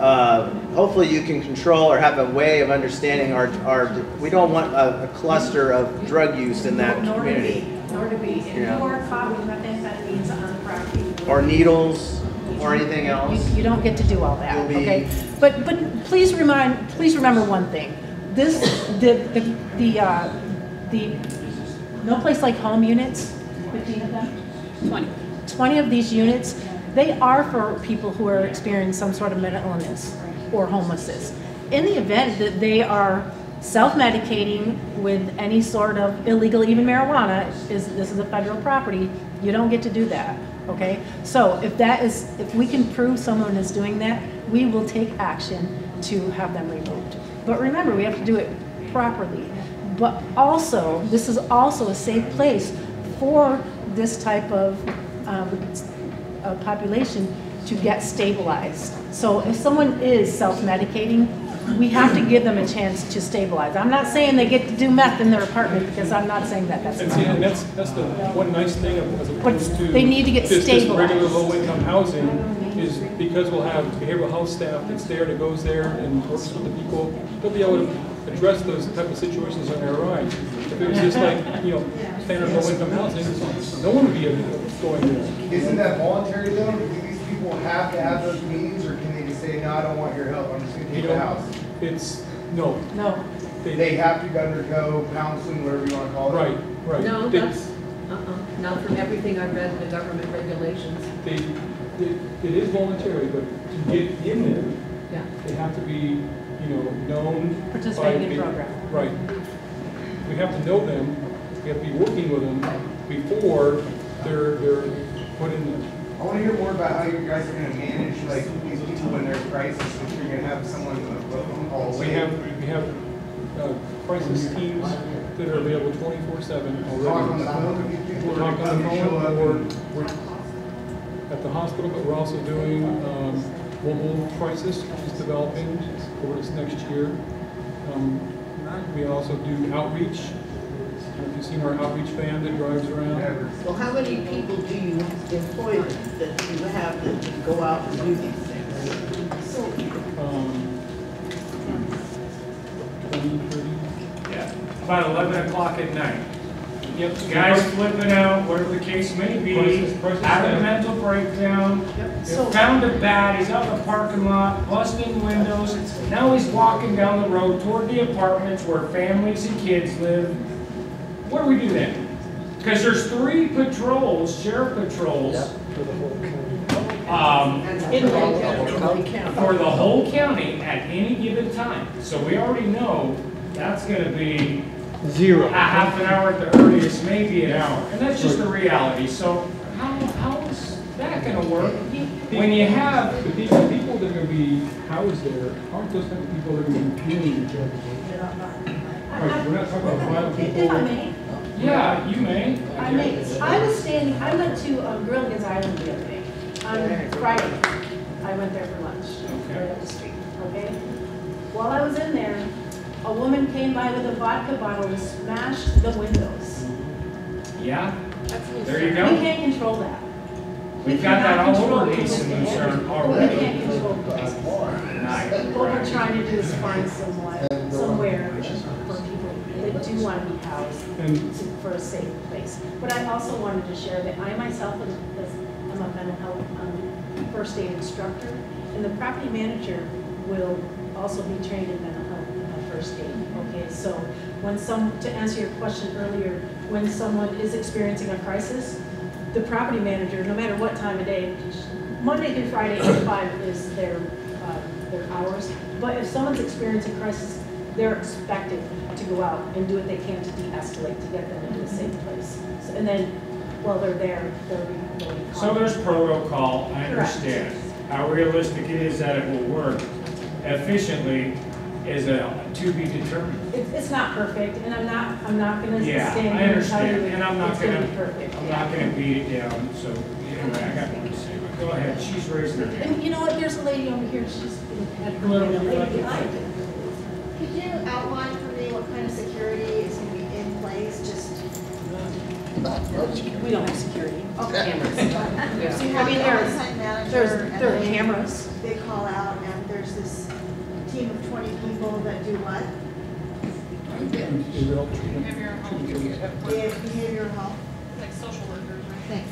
uh, hopefully you can control or have a way of understanding our, our, we don't want a, a cluster of drug use in that Nor to community. be, nor to be. If Yeah. you are caught with methamphetamines on the property. Or needles, or anything else. You, you don't get to do all that, be- okay? But, but please remind, please remember one thing. This, the, the, the, uh, the, no place like home units, fifteen of them? Twenty. 20 of these units, they are for people who are experiencing some sort of mental illness or homelessness. In the event that they are self-medicating with any sort of illegal, even marijuana, is, this is a federal property, you don't get to do that, okay? So if that is, if we can prove someone is doing that, we will take action to have them removed. But remember, we have to do it properly. But also, this is also a safe place for this type of um, uh, population to get stabilized. So if someone is self-medicating, we have to give them a chance to stabilize. I'm not saying they get to do meth in their apartment, because I'm not saying that, that's And see, and that's, that's the one nice thing of- as But opposed to. they need to get just this regular stabilized. low-income housing is because we'll have behavioral health staff that's there, that goes there and works with the people. They'll be able to address those type of situations on their own. If it was just like, you know, standard low-income housing, no one would be going to store in there. Isn't that voluntary though? Do these people have to have those meetings or can they just say, no, I don't want your help, I'm just gonna You take the house? It's, no. No. They have to undergo counseling, whatever you wanna call it? Right, right. No, They- that's, uh-uh, not from everything I've read in the government regulations. They, they- it is voluntary, but to get in there, Yeah. they have to be, you know, known. by Participating in being- program. Right. We have to know them, we have to be working with them before they're, they're put in there. I wanna hear more about how you guys are gonna manage like these people when there's crisis, if you're you're gonna have someone uh, We have, we have uh, crisis teams that are available twenty-four seven Talk on the phone already. to get people We're to talking on the and show phone, up or we're at the hospital, but we're also doing um, mobile crisis, which is developing for this next year. Um, We also do outreach. I don't know If you've seen our outreach van that drives around. Well, how many people do you employ that you have that go out and do these things? So, Um, Twenty, thirty. Yeah, about eleven o'clock at night. Yep, guys flipping out, whatever the case may be, Crisis- crisis having a mental breakdown. so- Found a bat, he's out in the parking lot, busting windows. Now he's walking down the road toward the apartments where families and kids live. What do we do then? Because there's three patrols, sheriff patrols, um, In Lake County, in County. for the whole county at any given time. So we already know that's gonna be Zero. a half an hour at the earliest, maybe an hour. And that's just the reality. So how, how is that gonna work? When you have, The people, the people that are gonna be housed there aren't those kind of people that are gonna be community each other. Right, we're not talking about violent people. If I may, yeah, you may. I may, I was standing, I went to um, Grilligan's Island the other day, on Friday. I went there for lunch, right up the street, okay? While I was in there, a woman came by with a vodka bottle and smashed the windows. Yeah, there you go. We can't control that. We We've got that cannot all control over people East that Lucerne behave. already. We can't control people. Nice. What we're trying to do is find somewhere, somewhere for people that do want to be housed And to- for a safe place. But I also wanted to share that I myself am am a mental health um, first aid instructor, and the property manager will also be trained in mental health first aid. Okay, so when some, to answer your question earlier, when someone is experiencing a crisis, the property manager, no matter what time of day, Monday through Friday, eight to five is their, uh, their hours. But if someone's experiencing crisis, they're expected to go out and do what they can to de-escalate, to get them into a safe place. So- And then, while they're there, they'll be, they'll. So there's protocol, I Correct. understand. How realistic it is that it will work efficiently is a to be determined. It's, it's not perfect, and I'm not, I'm not gonna Yeah, stand I here and tell you understand, and I'm not it's gonna gonna, be perfect. I'm yeah. not gonna beat it down, so, anyway, I got more to say, but go ahead, she's raising her hand. And you know what, there's a lady over here, she's. Come on, would you like to- Could you outline for me what kind of security is going to be in place, just? We don't have security. Okay. Cameras. [laughs] So you I have mean, the there's, on-site manager. there's, and there are they- cameras. They call out and there's this team of twenty people that do what? Behavioral health, They have behavioral health. like social workers, right? Thank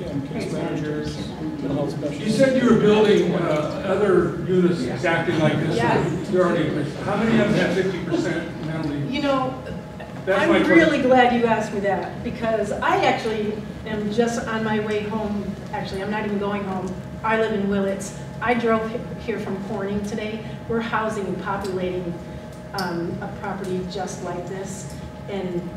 Yeah, case managers, mental health specialists. You said you were building uh, other units exactly like this. Yes. You're already, how many of them have fifty percent mentally? You know, That's I'm really glad you asked me that, because I actually am just on my way home, actually, I'm not even going home. I live in Willits. I drove here from Corning today. We're housing and populating um, a property just like this, and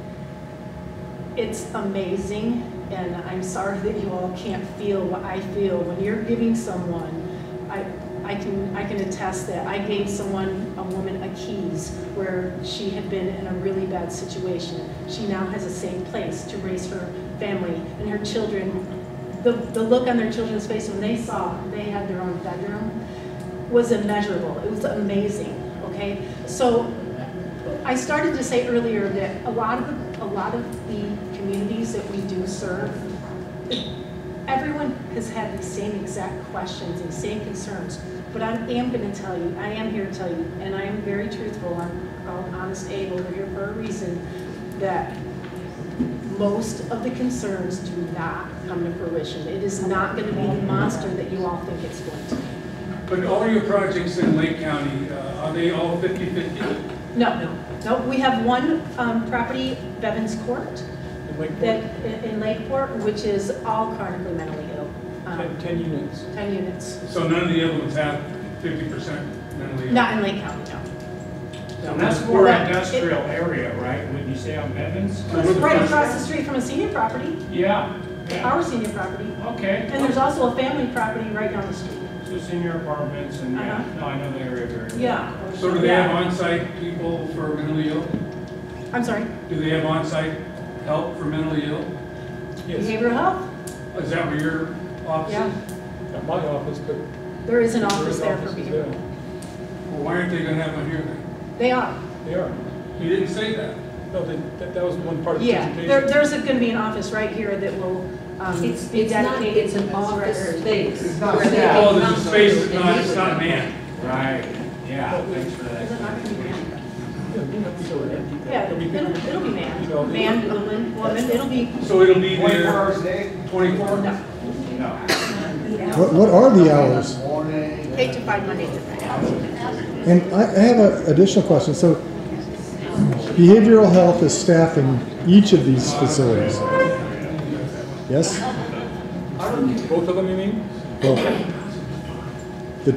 it's amazing, and I'm sorry that you all can't feel what I feel. When you're giving someone, I, I can, I can attest that I gave someone, a woman, a keys where she had been in a really bad situation. She now has a safe place to raise her family and her children. The, the look on their children's face when they saw they had their own bedroom was immeasurable. It was amazing, okay? So I started to say earlier that a lot of the, a lot of the communities that we do serve, everyone has had the same exact questions and same concerns. But I am going to tell you, I am here to tell you, and I am very truthful, I'm Honest Abe over here for a reason, that most of the concerns do not come to fruition. It is not going to be the monster that you all think it's going to be. But all your projects in Lake County, uh, are they all 50/50? No, no, no. We have one um, property, Bevins Court, In Lakeport, that, in in Lakeport, which is all chronically mentally ill. um, ten, ten units. 10 units. So none of the other ones have 50% mentally ill? Not in Lake County, no. And that's more Well, it- industrial area, right, wouldn't you say on Bevins? It's right across the street from a senior property, Yeah, yeah, our senior property. okay. And there's also a family property right down the street. So senior apartments, and yeah, Uh-huh. no, I know the area very well. Yeah. So do they have Yeah. on-site people for mentally ill? I'm sorry, Do they have on-site help for mentally ill? Yes, behavioral health? Is that where your office Yeah. is? at my office, but. There is an there office there for offices behavioral. Well, why aren't they gonna have one here then? They are. They are. You didn't say that. No, that, that- that was one part of the Yeah, presentation. there, there's gonna be an office right here that will, um, It's, be it's not, dedicated it's an office record. space. It's not where staff. Oh, there's a space, it's not, it's not them. manned. Right, yeah, thanks for Is it not be manned? Yeah, we have to go there. Yeah, it'll, it'll be you manned, know, manned, woman, woman, it'll be, So it'll be Twenty-four there hours a day? twenty-four? no, No. What, what are the hours? Morning. eight to five, Monday to Friday. And I, I have an additional question. So behavioral health is staffing each of these facilities? Yes? Both of them, you mean? Well, the,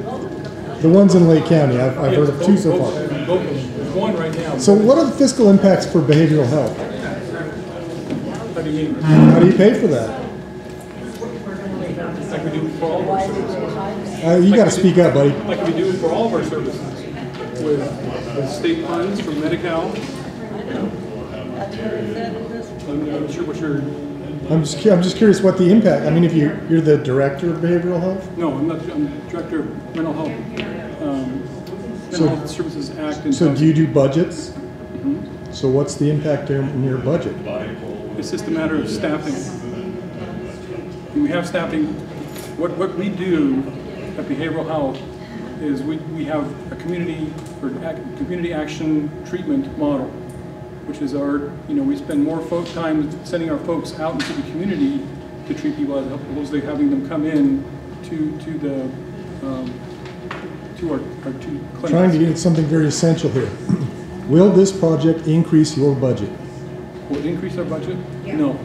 the ones in Lake County, I've, I've heard of two so Both- far. both- both- one right now. So what are the fiscal impacts for behavioral health? How do you mean? How do you pay for that? Like we do for all of our services. Uh, you gotta speak up, buddy. Like we do for all of our services. With, with state funds from Medi-Cal. I'm not sure what you're, I'm just, I'm just curious what the impact, I mean, if you, you're the director of behavioral health? no, I'm not, I'm Director of Mental Health, um, So- Mental Health Services Act. and So do you do budgets? Mhm. So what's the impact in your budget? It's just a matter of staffing. And we have staffing, what, what we do at Behavioral Health is we, we have a community, or ac- community action treatment model, which is our, you know, we spend more folk time sending our folks out into the community to treat people as opposed to having them come in to, to the, um, to our, our two clinics. Trying to get at something very essential here. [clears throat] Will this project increase your budget? Will it increase our budget? No.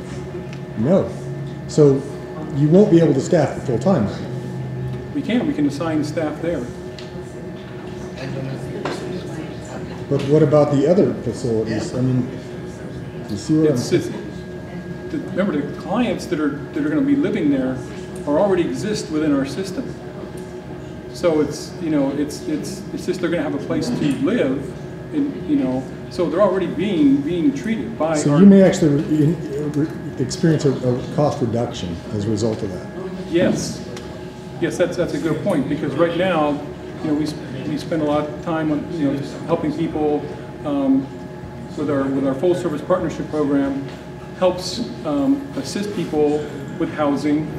No. So you won't be able to staff it full-time. We can, we can assign staff there. But what about the other facilities? I mean, you see what I'm It's, it's, saying? the- remember, the clients that are, that are gonna be living there are already exist within our system. So it's, you know, it's, it's, it's just they're gonna have a place to live, and, you know, so they're already being, being treated by So you may actually re- in- re- experience a, a cost reduction as a result of that. Yes, yes, that's, that's a good point, because right now, you know, we, we spend a lot of time on, you know, helping people, um, with our, with our full-service partnership program, helps, um, assist people with housing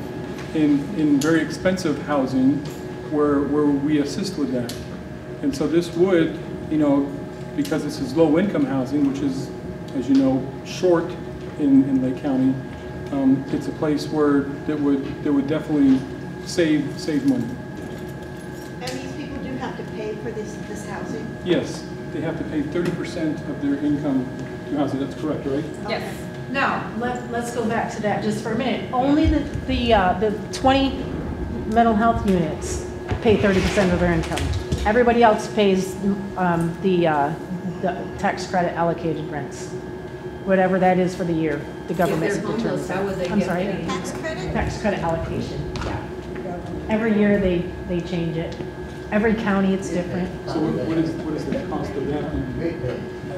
in, in very expensive housing, where, where we assist with that. And so this would, you know, because this is low-income housing, which is, as you know, short in, in Lake County, um, it's a place where that would, that would definitely save, save money. And these people do have to pay for this, this housing? Yes, they have to pay thirty percent of their income to housing, that's correct, right? Yes. Now, let, let's go back to that just for a minute. Only the, the, uh, the twenty mental health units pay thirty percent of their income. Everybody else pays, um, the, uh, the tax credit allocated rents. Whatever that is for the year, the government they're homeless, determines. how would they I'm get sorry? Tax credit? Tax credit allocation, yeah. Every year they, they change it. Every county it's different. So what what is, what is the cost of that?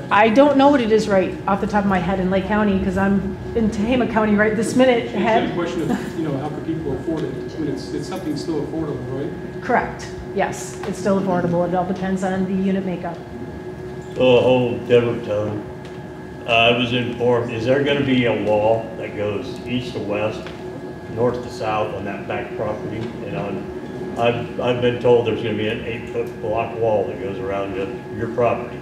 I don't know what it is right off the top of my head in Lake County, because I'm in Tehama County right this minute. It's a question of, you know, how can people afford it? I mean, it's, it's something still affordable, right? Correct, yes, it's still affordable, it all depends on the unit makeup. So, oh, Deborah Tone, uh, I was informed, is there gonna be a wall that goes east to west, north to south on that back property? And on, I've, I've been told there's gonna be an eight-foot block wall that goes around your, your property.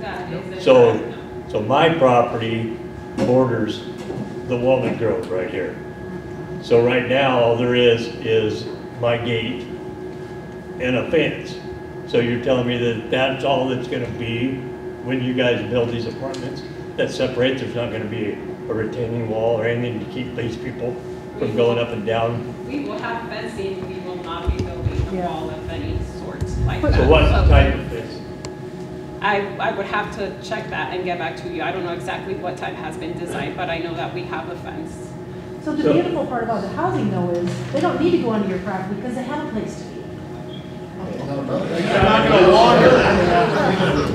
That is. So, so my property borders the Walnut Grove right here. So right now, all there is, is my gate and a fence. So you're telling me that that's all that's gonna be when you guys build these apartments? That separates, there's not gonna be a retaining wall or anything to keep these people from going up and down? We will have fencing, we will not be Yeah. wall of any sort like that. So what type of fence? I, I would have to check that and get back to you. I don't know exactly what type has been designed, but I know that we have a fence. So the So- beautiful part about the housing though is, they don't need to go onto your property because they have a place to be.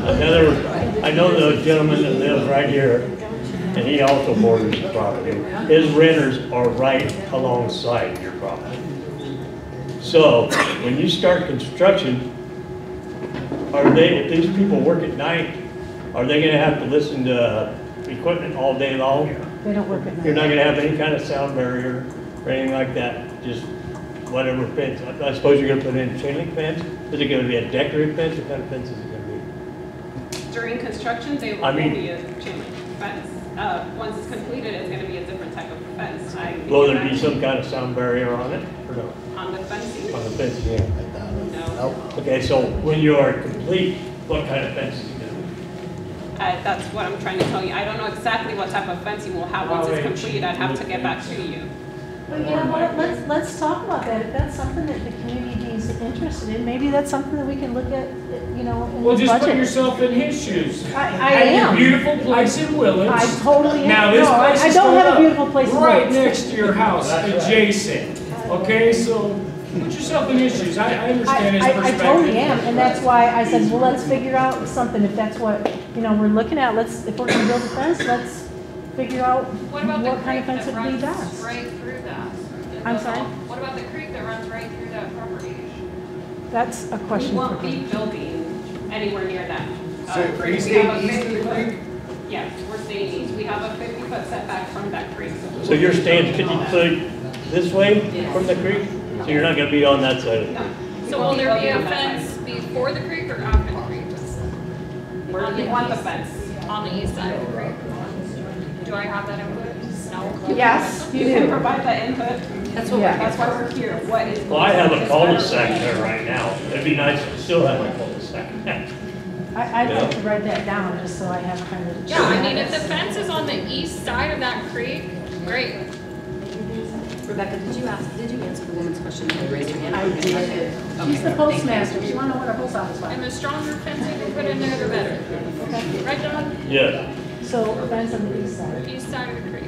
Another, I know the gentleman that lives right here, and he also borders the property. His renters are right alongside your property. So, when you start construction, are they, if these people work at night, are they gonna have to listen to equipment all day long? They don't work at night. You're not gonna have any kind of sound barrier or anything like that, just whatever fence. I I suppose you're gonna put in chain link fence? Is it gonna be a decorative fence? What kind of fence is it gonna be? During construction, they will I mean- be a chain link fence. Uh, once it's completed, it's gonna be a different type of fence. I Will there be some kind of sound barrier on it or no? On the fencing? On the fence, yeah. No. Okay, so when you are complete, what kind of fence is it gonna? Uh, that's what I'm trying to tell you. I don't know exactly what type of fence you will have once it's How completed. I'd have to get back to you. Well, yeah, well, let's, let's talk about that. If that's something that the community is interested in, maybe that's something that we can look at, you know, in the Well, just put yourself in his shoes. I, I At am. your beautiful place in Willits. I totally am. Now, this No, I- place I is don't have a beautiful up place in Right next to your house, That's right. adjacent. Okay, so put yourself in issues. I, I understand his I, I, I perspective. totally am, and that's why I said, well, let's figure out something, if that's what, you know, we're looking at, let's, if we're gonna build a fence, let's figure out What about the what kind creek of fence that would be runs best. right through that? I'm sorry? What about the creek that runs right through that property? That's a We question for won't be building anywhere near that. uh, So are creek. you We staying have a east of the 50 foot creek? Yes, we're staying east. We have a fifty foot setback from that creek. So you're staying fifty foot this way from the creek? So you're not gonna be on that side of the creek? So will there be a fence before the creek or after the creek? Where do you want the fence? On the east side of the creek? Do I have that input? No. Yes, You you can do. provide that input. That's what, Yeah. that's why we're here. What is? Well, I have a cul-de-sac there right now. It'd be nice to still have a cul-de-sac. I, I'd like to write that down, just so I have kind of. Yeah, I mean, if the fence is on the east side of that creek, great. Rebecca, did you ask, did you answer the woman's question? Did you raise your hand? I did. She's the postmaster, she wanna know what our post office And was. the stronger fence you can put in there, the better. Right, Don? Yes. So, a fence on the east side. East side of the creek.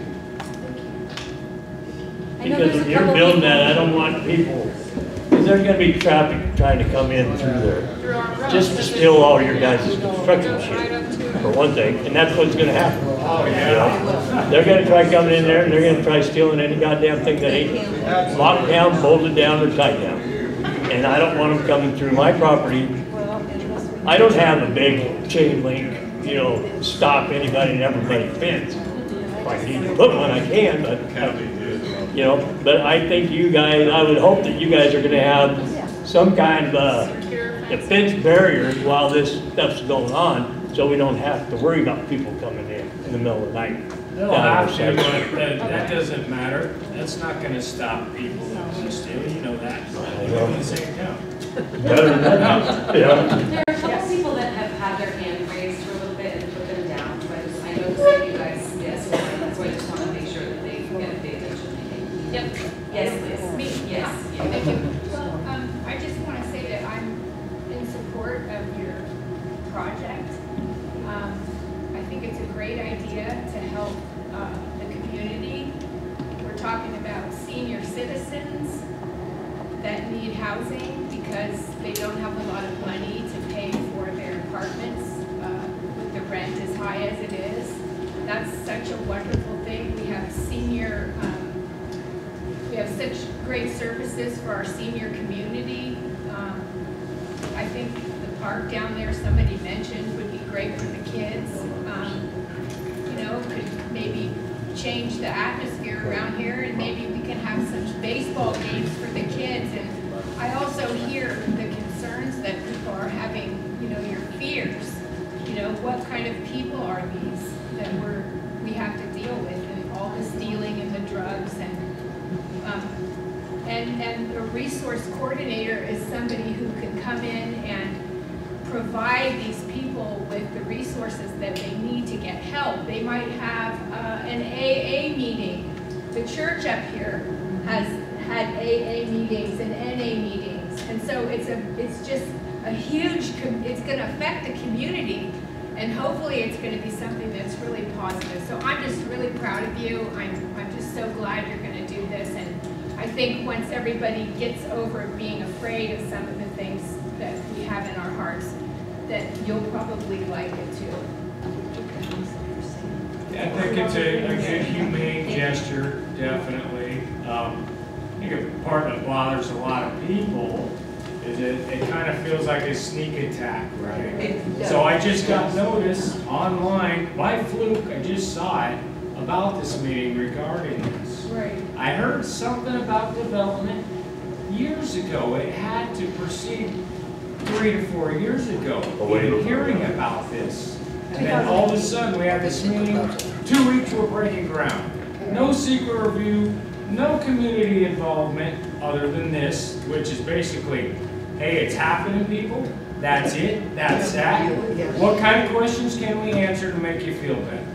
I know Because there's when a you're building that, I don't want people, because there's gonna be traffic trying to come in through there. Just to steal all your guys' construction shit, for one thing, and that's what's gonna happen. Oh, yeah. They're gonna try coming in there, and they're gonna try stealing any goddamn thing that ain't locked down, bolted down, or tied down. And I don't want them coming through my property. I don't have a big chain link, you know, stop anybody and everybody fence. If I need to put one, I can, but you know, but I think you guys, I would hope that you guys are gonna have some kind of uh, a defense barriers while this stuff's going on, so we don't have to worry about people coming in in the middle of the night. They'll down have to, but that, that doesn't matter. That's not gonna stop people from stealing, you know that. We live in the same town. Better than that, yeah. There are a couple people that have had their hand raised for a little bit and put them down, so I just, I know that you guys, yes, well, that's why I just want to make sure that they get the attention they need. Yep. Yes, please. Me? Yes. Thank you. Well, um, I just want to say that I'm in support of your project. Um, I think it's a great idea to help, uh, the community. We're talking about senior citizens that need housing because they don't have a lot of money to pay for their apartments, uh, with the rent as high as it is. That's such a wonderful thing. We have senior, um, we have such great services for our senior community. Um, I think the park down there, somebody mentioned, would be great for the kids. Um, You know, could maybe change the atmosphere around here and maybe we can have some baseball games for the kids. And I also hear the concerns that people are having, you know, your fears. You know, what kind of people are these that we're, we have to deal with and all the stealing and the drugs and um, And, and a resource coordinator is somebody who can come in and provide these people with the resources that they need to get help. They might have uh, an AA meeting. The church up here has had AA meetings and NA meetings. And so it's a, it's just a huge, it's gonna affect the community. And hopefully it's gonna be something that's really positive. So I'm just really proud of you. I'm, I'm just so glad you're gonna do this. And I think once everybody gets over being afraid of some of the things that we have in our hearts, that you'll probably like it too. I think it's a, a good humane gesture, definitely. Um, think a part that bothers a lot of people is it, it kind of feels like a sneak attack, right? So I just got notice online by fluke, I just saw it, about this meeting regarding this. Right. I heard something about development years ago. It had to proceed three to four years ago. in Hearing about this. And then all of a sudden, we have this meeting, two weeks we're breaking ground. No secret review, no community involvement other than this, which is basically, hey, it's happening, people. That's it, that's that. What kind of questions can we answer to make you feel better?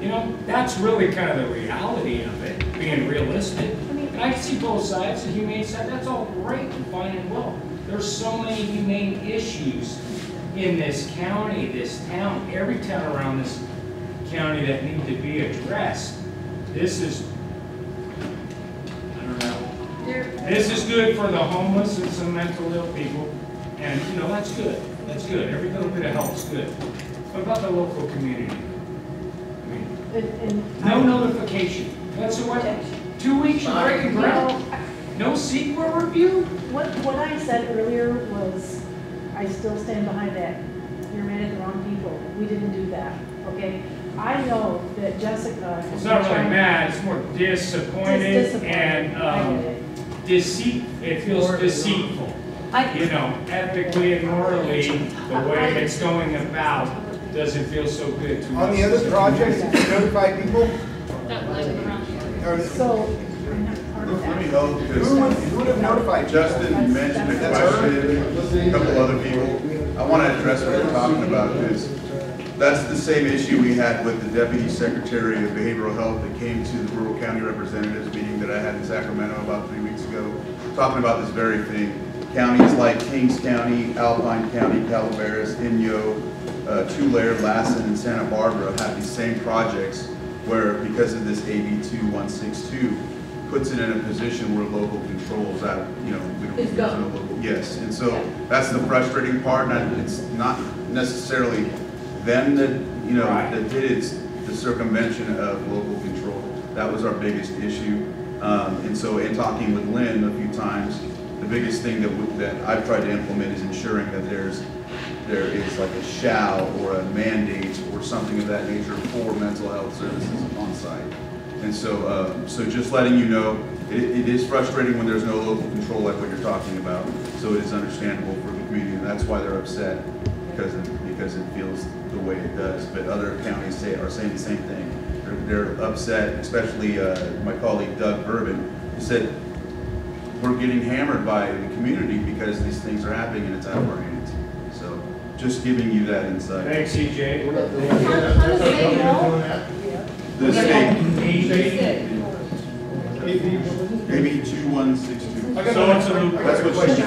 You know, that's really kind of the reality of it, being realistic. And I can see both sides, the humane side, that's all great and fine and well. There's so many humane issues in this county, this town, every town around this county that need to be addressed. This is, This is good for the homeless and some mental ill people, and, you know, that's good, that's good, every little bit of help's good. What about the local community? And- and No notification, that's what, two weeks you're breaking ground? No secret review? What, what I said earlier was, I still stand behind that. You're mad at the wrong people. We didn't do that, okay? I know that Jessica. It's not really mad, it's more disappointed Disappointed. and, I um. Deceit, it feels deceitful. You know, ethically and morally, the way it's going about doesn't feel so good to us. On the other projects, [laughs] you notify people? That live. Or- So, I'm not part of Let me know, Who would, because who would have notified? people? Justin mentioned a That's her? question, a couple other people. I want to address what you're talking about, because that's the same issue we had with the Deputy Secretary of Behavioral Health that came to the Rural County Representatives meeting that I had in Sacramento about three weeks ago, talking about this very thing. Counties like Kings County, Alpine County, Calaveras, Inyo, uh, Tulare, Lassen, and Santa Barbara have these same projects where, because of this AB 2162, puts it in a position where local controls out, you know, we don't. It's there's no gone. local- Yes, and so that's the frustrating part, and I- it's not necessarily them that, you know, Right. that did it, it's the circumvention of local control. That was our biggest issue. Um, and so in talking with Lynn a few times, the biggest thing that, we- that I've tried to implement is ensuring that there's, there is like a shall or a mandate or something of that nature for mental health services on site. And so, uh, so just letting you know, it, it is frustrating when there's no local control like what you're talking about. So it is understandable for the community, and that's why they're upset, because it, because it feels the way it does. But other counties say, are saying the same thing. They're, they're upset, especially, uh, my colleague Doug Verboon, who said, we're getting hammered by the community because these things are happening and it's out of our hands. So, just giving you that insight. Thanks, EJ. The state, Maybe AB two one six two. So it's a a- loop. I got question.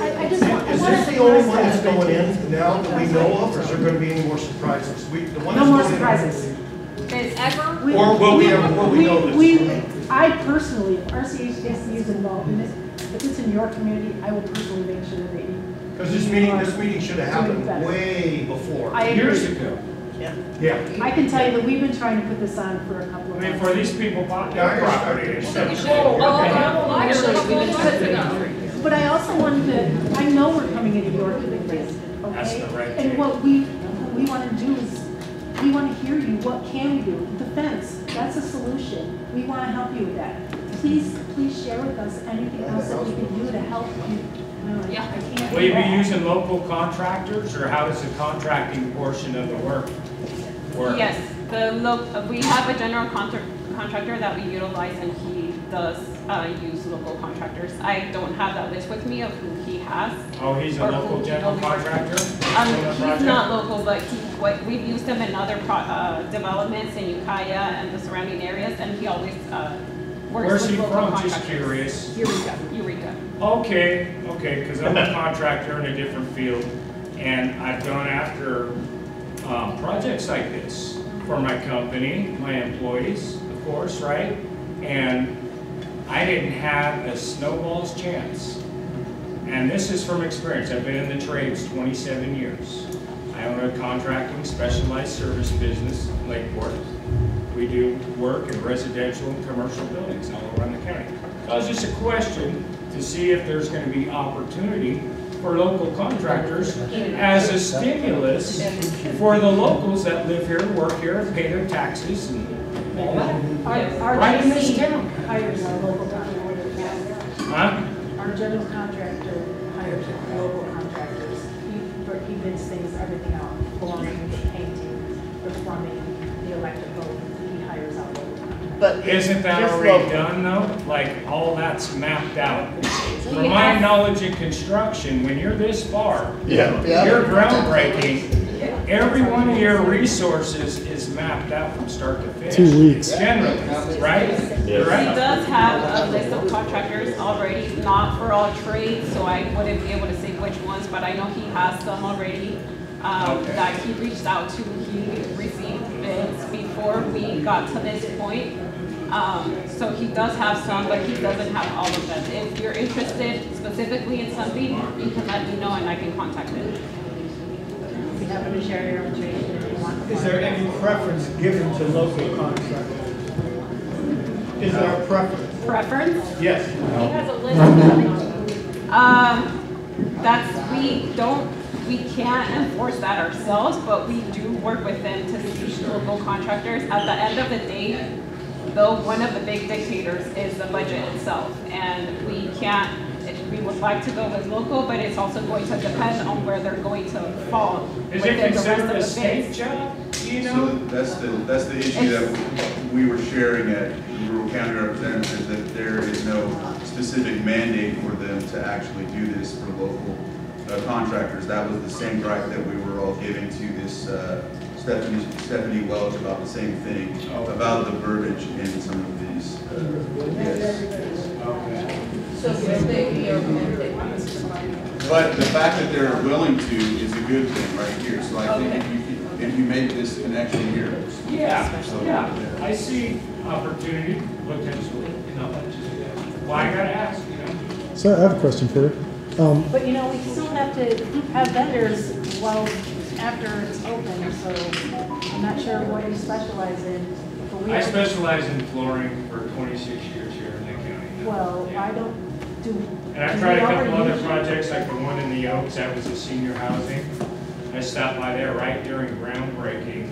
I, I just want, Is this the only one that's going in now that we know of, or is there gonna be any more surprises? We, the one No more going in- surprises. Is ever, We- Or will we ever- will we know this? We, I personally, RCHDC is involved in this, If it's in your community, I will personally make sure that they. Cause this meeting, this meeting should have happened better. way before. I agree. Years ago. Yeah. yeah. I can tell you that we've been trying to put this on for a couple of. I mean, for these people bought their understand. property. they said, we should, I should have told months ago. But I also wanted to, I know we're coming into your community, okay? That's the right And thing. what we, what we want to do is, we want to hear you, what can we do? The fence, that's a solution. We want to help you with that. Please, please share with us anything else that we can do to help you. No, Yeah. I can't Will you be that. using local contractors, or how does the contracting portion of the work work? Yes, the lo, we have a general contract, contractor that we utilize and he does, uh, use local contractors. I don't have that list with me of who he has. Oh, he's a local general contractor? Um, he's project? not local, but he, what, we've used him in other pro, uh, developments in Ukiah and the surrounding areas, and he always, uh, works Where's with he local from? contractors. Just curious. Eureka, Eureka. Okay, okay, because I'm a contractor in a different field, and I've gone after, um, projects like this for my company, my employees, of course, right? And I didn't have a snowball's chance and this is from experience, I've been in the trades 27 years. I own a contracting specialized service business, in Lakeport. We do work in residential and commercial buildings all around the county. So it's just a question to see if there's gonna be opportunity for local contractors as a stimulus for the locals that live here, work here, and pay their taxes and that. Our, Right in this town. hires our local contractors. Huh? Our general contractor hires local contractors. He, he bids things, everything out, flooring, painting, the plumbing, the electrical, he hires out local contractors. But Isn't that already local. done though? Like, all that's mapped out? From my has- knowledge in construction, when you're this far, Yeah. Yeah. you're groundbreaking. Every one of your resources is mapped out from start to finish. Two weeks. Generally, right? Yes. He does have a list of contractors already, not for all trades, so I wouldn't be able to say which ones, but I know he has some already um, Okay. that he reached out to. He received bids before we got to this point. Um, So he does have some, but he doesn't have all of them. If you're interested specifically in something, you can let me know and I can contact him. Be happy to share your information if you want. Is there any preference given to local contractors? Is there a preference? Preference? Yes. He has a list of. Um, that's, we don't, we can't enforce that ourselves, but we do work with them to see local contractors. At the end of the day, though, one of the big dictators is the budget itself. And we can't, we would like to go with local, but it's also going to depend on where they're going to fall Is within it the rest considered of a state bids. job? Do you So know? that's the, that's the issue that we were sharing at rural county representatives, that there is no specific mandate for them to actually do this for local uh, contractors. That was the same gripe that we were all giving to this uh, Stephanie, Stephanie Welch about the same thing, about the verbiage in some of these. uh, Yes. So if they, But the fact that they're willing to is a good thing right here. So I think if you, if you make this connection here. Yeah, So- yeah, I see opportunity potentially, you know, why I gotta ask, you know? So I have a question for you. Um, But you know, we still have to have vendors well after it's open, so I'm not sure what you specialize in. but we I have- specialize in flooring for twenty-six years here in Lake County. Well, I don't do. And I've do tried a couple already other use- projects, like the one in the Oaks, that was a senior housing. I stopped by there right during groundbreaking.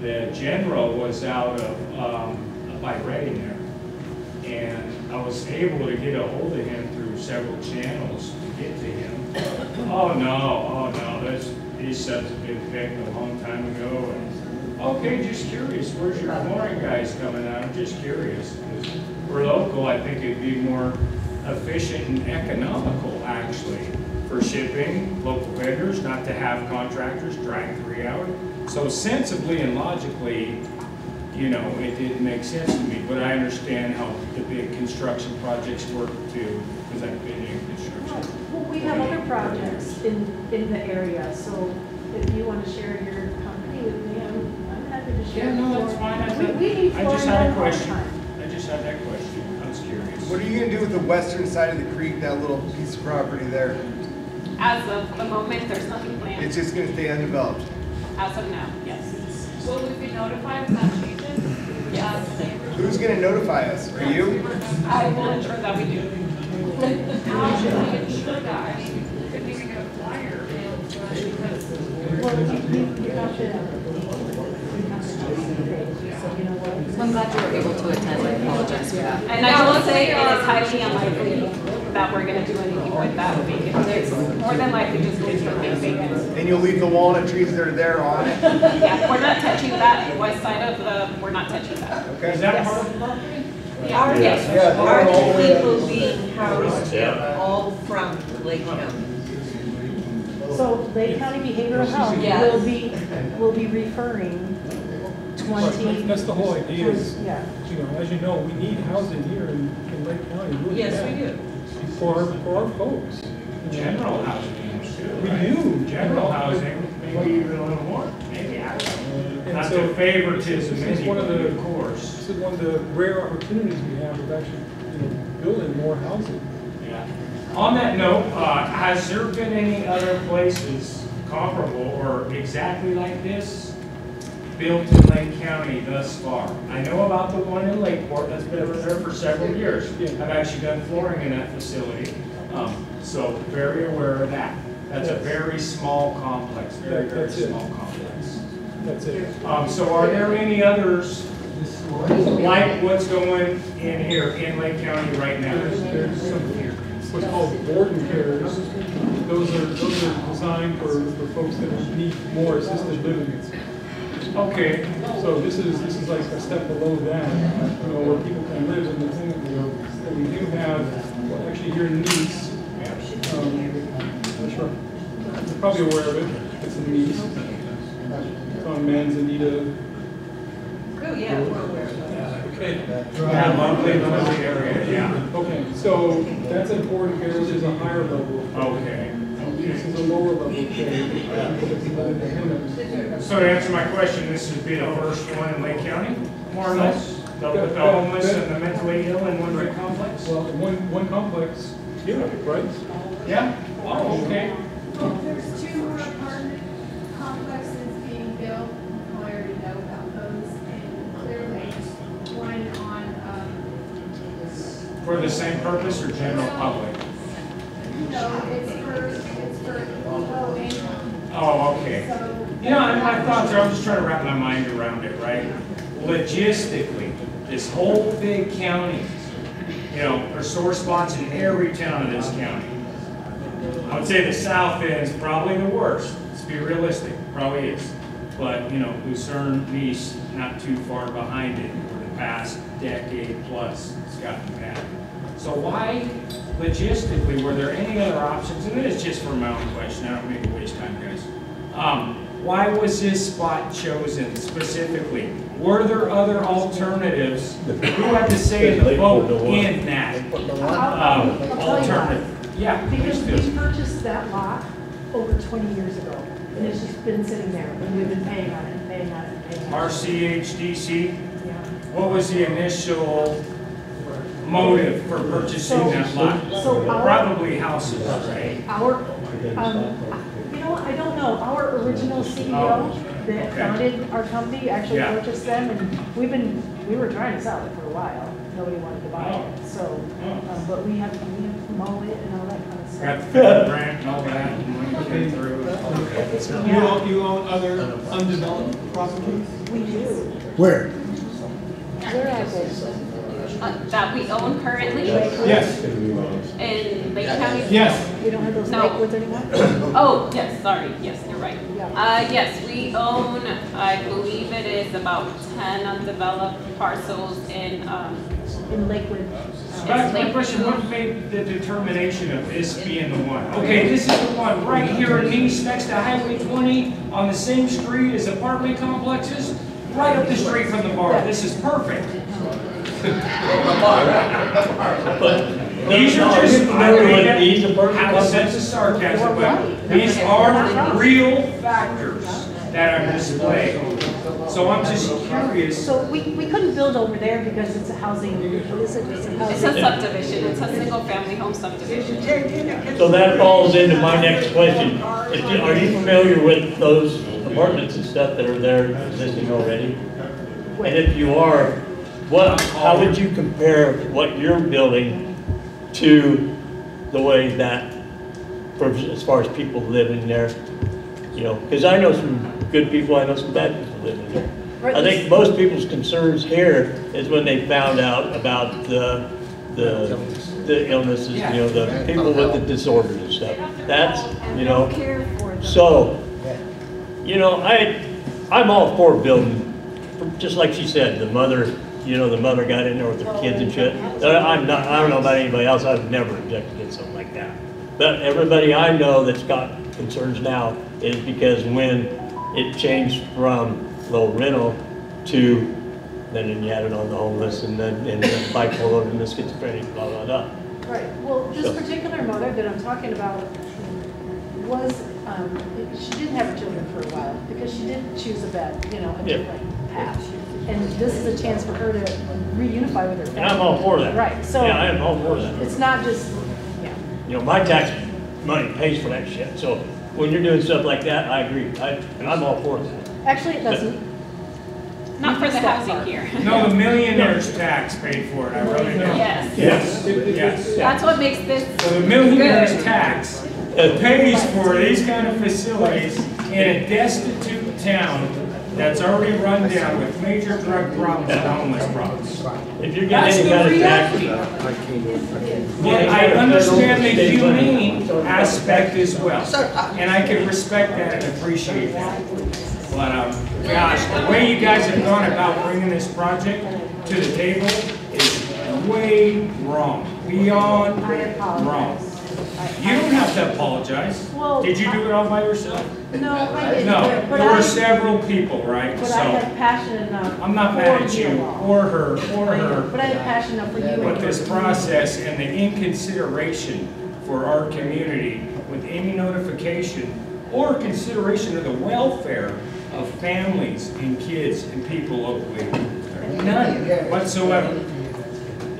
The general was out of, um, by Redding there. And I was able to get a hold of him through several channels to get to him. Oh, no, oh, no, that's, these subs have been picked a long time ago. And Okay, just curious, where's your flooring guys coming out? I'm just curious. 'cause We're local, I think it'd be more efficient and economical, actually, for shipping, local vendors, not to have contractors drag three hours. So sensibly and logically, you know, it didn't make sense to me, but I understand how the big construction projects work too, because I've been in construction. Well, we have other projects in, in the area, so if you want to share your company with me, I'm, I'm happy to share. Yeah, no, that's fine. I We, we need I just had a done all the question. I just had that question. I was curious. What are you gonna do with the western side of the creek, that little piece of property there? As of the moment, there's nothing planned, It's just gonna stay undeveloped? as of now, yes. Will we be notified if that changes? Yes. Who's gonna notify us? Are you? I will ensure that we do. How should we ensure that? I mean, we couldn't even get a flyer mailed to us because Well, you, you, you have to, you have to, so you know what? I'm glad you were able to attend, I apologize for that. And I will say it is highly unlikely that we're gonna do anything with that vacant. It's more than likely just going to remain vacant. And you'll leave the walnut trees that are there on it? Yeah, we're not touching that, west side of the, we're not touching that. Okay. Is that part of the property? Yeah. Yes, Yeah, are the way the up. people being housed Yeah. all from Lake County? So Lake County Behavioral Health Yes. will be, will be referring twenty. That's the whole idea is, Yeah. you know, as you know, we need housing here in, in Lake County. really Yes, bad. we do. For for our folks. General housing. too, We right? do. General housing, maybe even a little more, maybe, I don't know. And Not so the favoritism this is one of the- of course. This is one of the rare opportunities we have of actually, you know, building more housing. Yeah. On that note, uh, has there been any other places comparable or exactly like this built in Lake County thus far? I know about the one in Lakeport that's been there for several years. I've actually done flooring in that facility, um, so very aware of that. That's a very small complex, very, very That's it. small complex. That's it. Um, so are there any others like what's going in here in Lake County right now? There's, there's some, what's called boarding cares. Those are, those are designed for, for folks that need more assisted living. Okay. So this is, this is like a step below that, you know, where people can live. And we do have, well, actually here in Nice, um, sure, you're probably aware of it, it's in Nice. It's on Manzanita. Oh, yeah, we're aware of that. Okay. Yeah, lovely, lovely area, yeah. Okay, so that's important boarding care, which is a higher level. of care. Okay. This is a lower level of care, for people that can live independently. So to answer my question, this would be the first one in Lake County, more or less? The the homeless and the mentally ill in one big complex? Well, one, one complex, yeah, right? Yeah? Oh, okay. There's two more apartment complexes being built, I already know about those, and clearly one on, um, For the same purpose or general public? no, it's for, it's for low income. Oh, okay. So. You know, and my thoughts are, I'm just trying to wrap my mind around it, right? Logistically, this whole big county, you know, are sore spots in every town in this county. I would say the south end is probably the worst, let's be realistic, probably is. But, you know, Lucerne, Nice, not too far behind it for the past decade plus, it's gotten bad. So why, logistically, were there any other options? And this is just for my own question, I don't mean to waste time, guys. Um, why was this spot chosen specifically? Were there other alternatives? Who had to say in the vote in that, um, alternative? Yeah, Because do. we purchased that lot over 20 years ago, and it's just been sitting there, and we've been paying on it, and paying on it, and paying on it. RCHDC, Yeah. What was the initial motive for purchasing that lot? So our- Probably houses, right? Our, um, you know, I don't know, our original CEO Oh, that okay. founded our company actually Yeah. purchased them, and we've been, we were trying to sell it for a while. Nobody wanted to buy it, so, um, but we have, we have to mow it and all that kind of Got stuff. the grant and all that, and money came through. You own, you own other undeveloped properties? We do. Where? Where are those? Uh, That we own currently? Yes. In Lake County? Yes. We don't have those No. Lakewoods anymore? [coughs] Oh, yes, sorry, yes, you're right. Uh, yes, we own, I believe it is about ten undeveloped parcels in, um, In Lakewood. Back to my question, what made the determination of this being the one? Okay, this is the one right here in Nice, next to Highway 20, on the same street as apartment complexes, right up the street from the bar. This is perfect. These are just, I may have a sense of sarcasm, but these are real factors that are displayed. So I'm just curious. So we, we couldn't build over there because it's a housing, what is it? It's a it's a housing. subdivision, it's a single-family home subdivision. So that falls into my next question. If you- Are you familiar with those apartments and stuff that are there existing already? And if you are, what, how would you compare what you're building to the way that, for, as far as people living there? You know, because I know some good people, I know some bad people living there. I think most people's concerns here is when they found out about the, the, the illnesses, you know, the people with the disorders and stuff. That's, you know, so, you know, I, I'm all for building, just like she said, the mother, you know, the mother got in there with her kids and shit. I'm not, I don't know about anybody else, I've never objected to something like that. But everybody I know that's got concerns now is because when it changed from low rental to, then you added on the homeless and then, and the bipolar and the schizophrenic, blah, blah, blah. Right, well, this So- particular mother that I'm talking about was, um, she didn't have her children for a while because she did choose a bed, you know, a Yeah. different path. And this is a chance for her to reunify with her family. And I'm all for that. Right, so. Yeah, I am all for that. It's not just, yeah. You know, my tax money pays for that shit, so when you're doing stuff like that, I agree, I, and I'm all for that. Actually, it doesn't. Not for the housing part. here. No, the millionaire's [laughs] tax paid for it, I wrote it down. Yes. Yes, yes. That's what makes this So the millionaire's good. tax pays for these kind of facilities in a destitute town that's already run down with major drug problems and homeless problems. If you're That's getting the any kind of reality. tax. But I understand the humane aspect as well, and I can respect that and appreciate that. But, um, gosh, the way you guys have gone about bringing this project to the table is way wrong, beyond wrong. You don't have to apologize. Well, Did you do it all by yourself? No, I didn't. No, but- there were several people, right? But So, I have passion enough. I'm not mad at you, or her, or her. But I have passion enough for you. But this process and the inconsideration for our community with any notification or consideration of the welfare of families and kids and people locally. None whatsoever.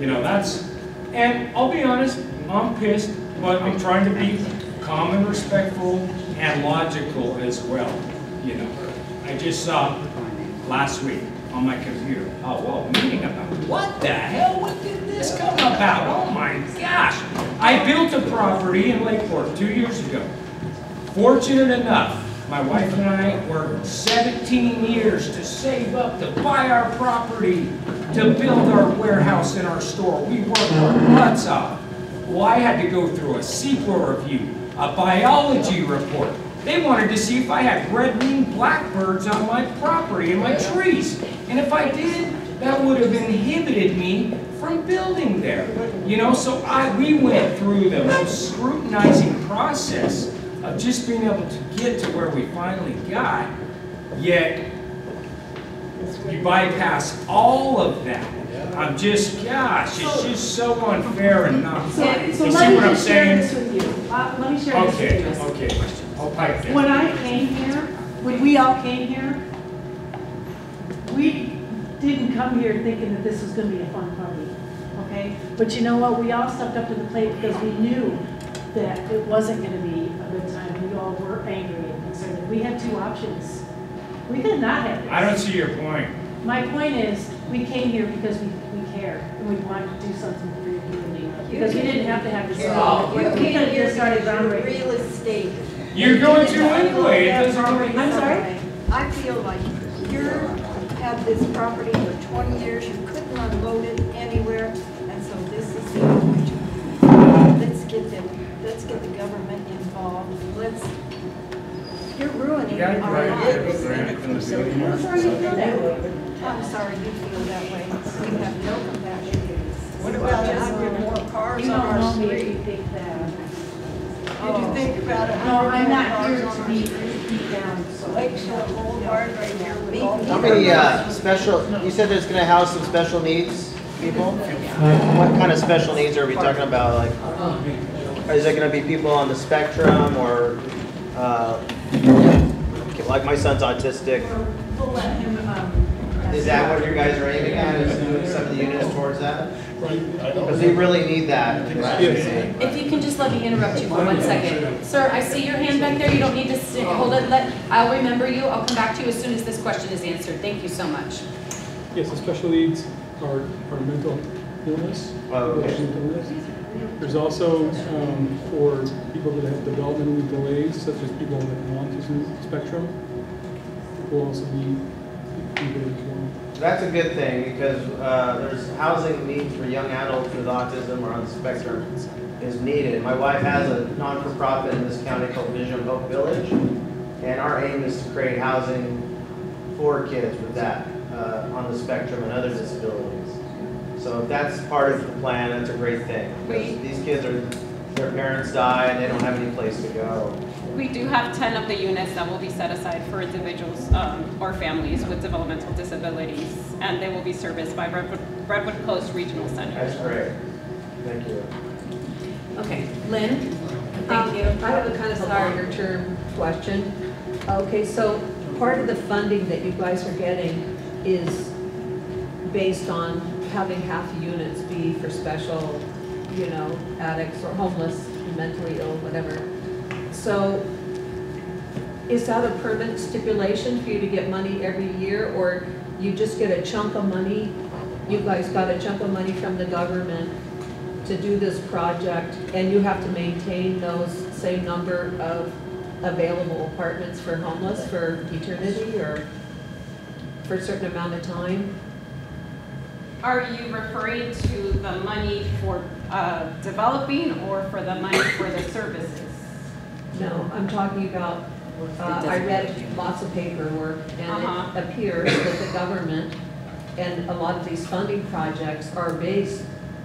You know, that's, and I'll be honest, I'm pissed, but I'm trying to be calm and respectful and logical as well, you know. I just saw last week on my computer, oh, well, meeting about, what the hell, what did this come about? Oh my gosh! I built a property in Lakeport two years ago. Fortunate enough, my wife and I worked 17 years to save up to buy our property, to build our warehouse and our store. We worked our butts off. Well, I had to go through a CEQA review, a biology report. They wanted to see if I had red-winged blackbirds on my property and my trees. And if I did, that would have inhibited me from building there. You know, so I, we went through the most scrutinizing process of just being able to get to where we finally got. Yet, you bypass all of that. I'm just, gosh, it's just so unfair and not So, right. You see let me what I'm share saying? this with you. Uh, Let me share this with Okay, you. okay, I'll pipe that. When I came here, when we all came here, we didn't come here thinking that this was gonna be a fun party, okay? But you know what, we all stepped up to the plate because we knew that it wasn't gonna be a good time. We all were angry and concerned. We had two options. We did not have this. I don't see your point. My point is, we came here because we, we care and we wanted to do something for your community. Because we didn't have to have this. Oh, We could have just started groundbreaking. Real estate. You're going to anyway, it doesn't really. I'm sorry? I feel like you're, had this property for twenty years, you couldn't unload it anywhere, and so this is the opportunity. Let's get them, let's get the government involved, let's, you're ruining You our grant, you have a lives. grant from. I'm sorry you feel that way. I'm sorry you feel that way. We have no compassion. What about a hundred more cars You on don't our know me if street? you think that. Did you think about a No, I'm not here to our be street? beat down, so. Lakeshore Boulevard right here with all the. How many uh, special, you said there's gonna house some special needs people? What kind of special needs are we talking about? Like, is it gonna be people on the spectrum or, uh, like my son's autistic? We'll let him, um. Is that what you guys are aiming at, is moving some of the units towards that? Because we really need that. If you can just let me interrupt you for one second. Sir, I see your hand back there, you don't need to sit, hold it, let, I'll remember you, I'll come back to you as soon as this question is answered. Thank you so much. Yes, the special needs are, are mental illness. Oh, okay. mental illness. There's also, um, for people that have developmental delays, such as people with an autism spectrum, will also be included as well. That's a good thing, because uh, there's housing needs for young adults with autism or on the spectrum is needed. My wife has a non-for-profit in this county called Vision Hope Village, and our aim is to create housing for kids with that, uh, on the spectrum and other disabilities. So if that's part of the plan, that's a great thing, because these kids are, their parents die and they don't have any place to go. We do have 10 of the units that will be set aside for individuals um, or families with developmental disabilities, and they will be serviced by Redwood Redwood Coast Regional Center. That's great. Thank you. Okay, Lynn? Thank um, you. I have a kind of longer term question. Okay, so part of the funding that you guys are getting is based on having half the units be for special, you know, addicts or homeless mentally ill, whatever. So is that a permanent stipulation for you to get money every year, or you just get a chunk of money? You guys got a chunk of money from the government to do this project, and you have to maintain those same number of available apartments for homeless for eternity, or for a certain amount of time? Are you referring to the money for uh, developing or for the money for the services? No, I'm talking about, uh, I read lots of paperwork, and Uh-huh. it appears that the government and a lot of these funding projects are based,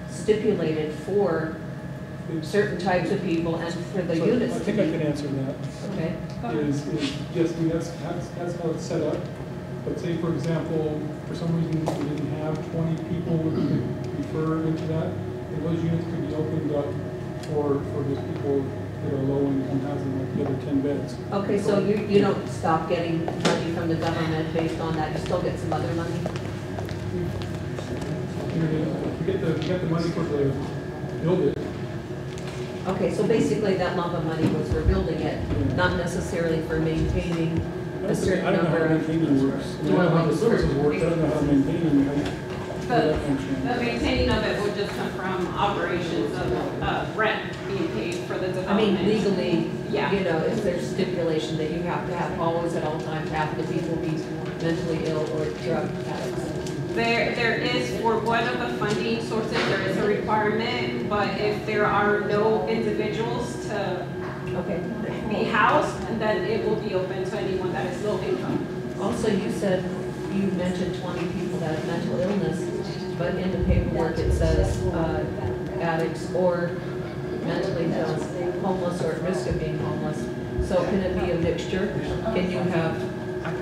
stipulated for certain types of people and for the So units I to think I can answer that. Okay. Is, is, yes, I mean, that's, that's, that's how it's set up. But say, for example, for some reason, we didn't have twenty people we could refer into that, and those units could be opened up for, for those people that are low income housing, like the other ten beds. Okay, so you, you don't stop getting money from the government based on that, you still get some other money? You We get the, we get the money for the, build it, Okay, so basically that lump of money was for building it, not necessarily for maintaining I a don't certain know how number of maintaining works. I mean, I know how the services work, I don't know how maintaining, how, how The, that functions. the maintaining of it would just come from operations of uh, rent being paid for the development. I mean, legally, Yeah. you know, is there stipulation that you have to have always at all times have the people be mentally ill or drug addicts? There, there is, for one of the funding sources, there is a requirement, but if there are no individuals to Okay. be housed, and then it will be open to anyone that is low income. Also, you said, you mentioned twenty people that have mental illness, but in the paperwork it says, uh, addicts or mentally ill, homeless or at risk of being homeless. So can it be a mixture? Can you have,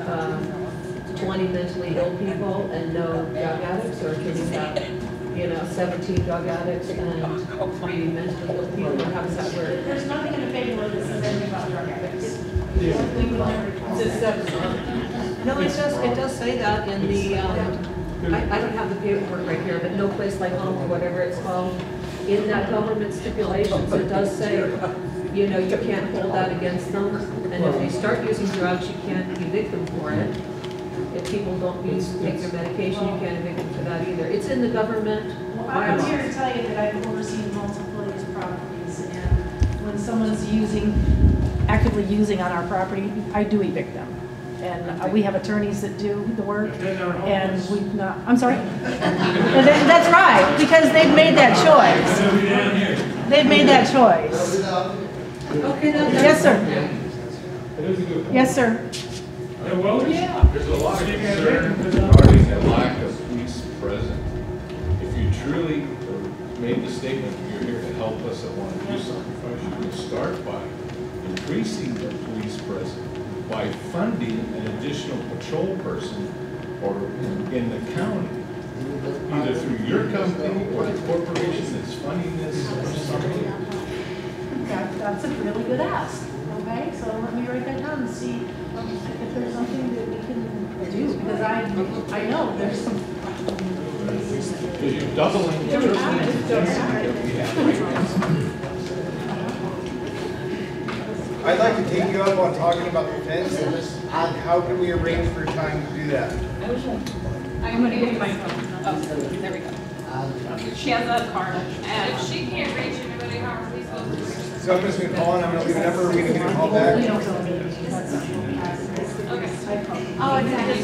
um, twenty mentally ill people and no drug addicts, or can you have, you know, seventeen drug addicts and [laughs] three mentally ill people? How does that work? There's nothing in the paperwork that says anything about drug addicts. We will never- Just seven. No, it does, it does say that in the, um, I, I don't have the paperwork right here, but no place like home, or whatever it's called. In that government stipulations, it does say, you know, you can't hold that against them. And if they start using drugs, you can't evict them for it. If people don't use, take their medication, you can't evict them for that either. It's in the government Well, I'm here to tell you that I've overseen multiple of these properties, and when someone's using, actively using on our property, I do evict them. And uh, we have attorneys that do the work, and we've not, I'm sorry? That's right, because they've made that choice. They've made that choice. Okay, now. Yes, sir. That is a good point. Yes, sir. well, yeah. There's a lot of concern regarding the lack of police present. If you truly made the statement, you're here to help us and want to do something, you would start by increasing the police presence by funding an additional patrol person or in the county, either through your company or the corporation that's funding this or something. That, that's a really good ask, okay? So let me write that down and see if there's something that we can do, because I, I know there's some. Because you're doubling, tripling the density that we have right now. I'd like to take you up on talking about the fence, and just how can we arrange for time to do that? I'm gonna give you my phone. Oh, there we go. She has a card, and If she can't reach anybody, how are we supposed to reach? So I'm just gonna call and I'm gonna leave a number, we're gonna get a call back. Oh, exactly.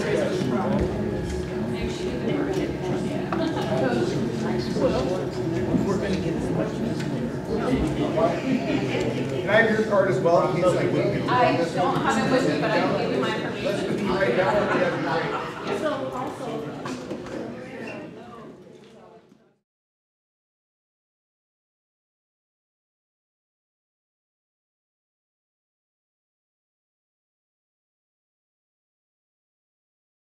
Maybe she didn't work it. Can I have your card as well, in case I can't I don't have it with me, but I can give you my information. Let's be right now, that'd be great.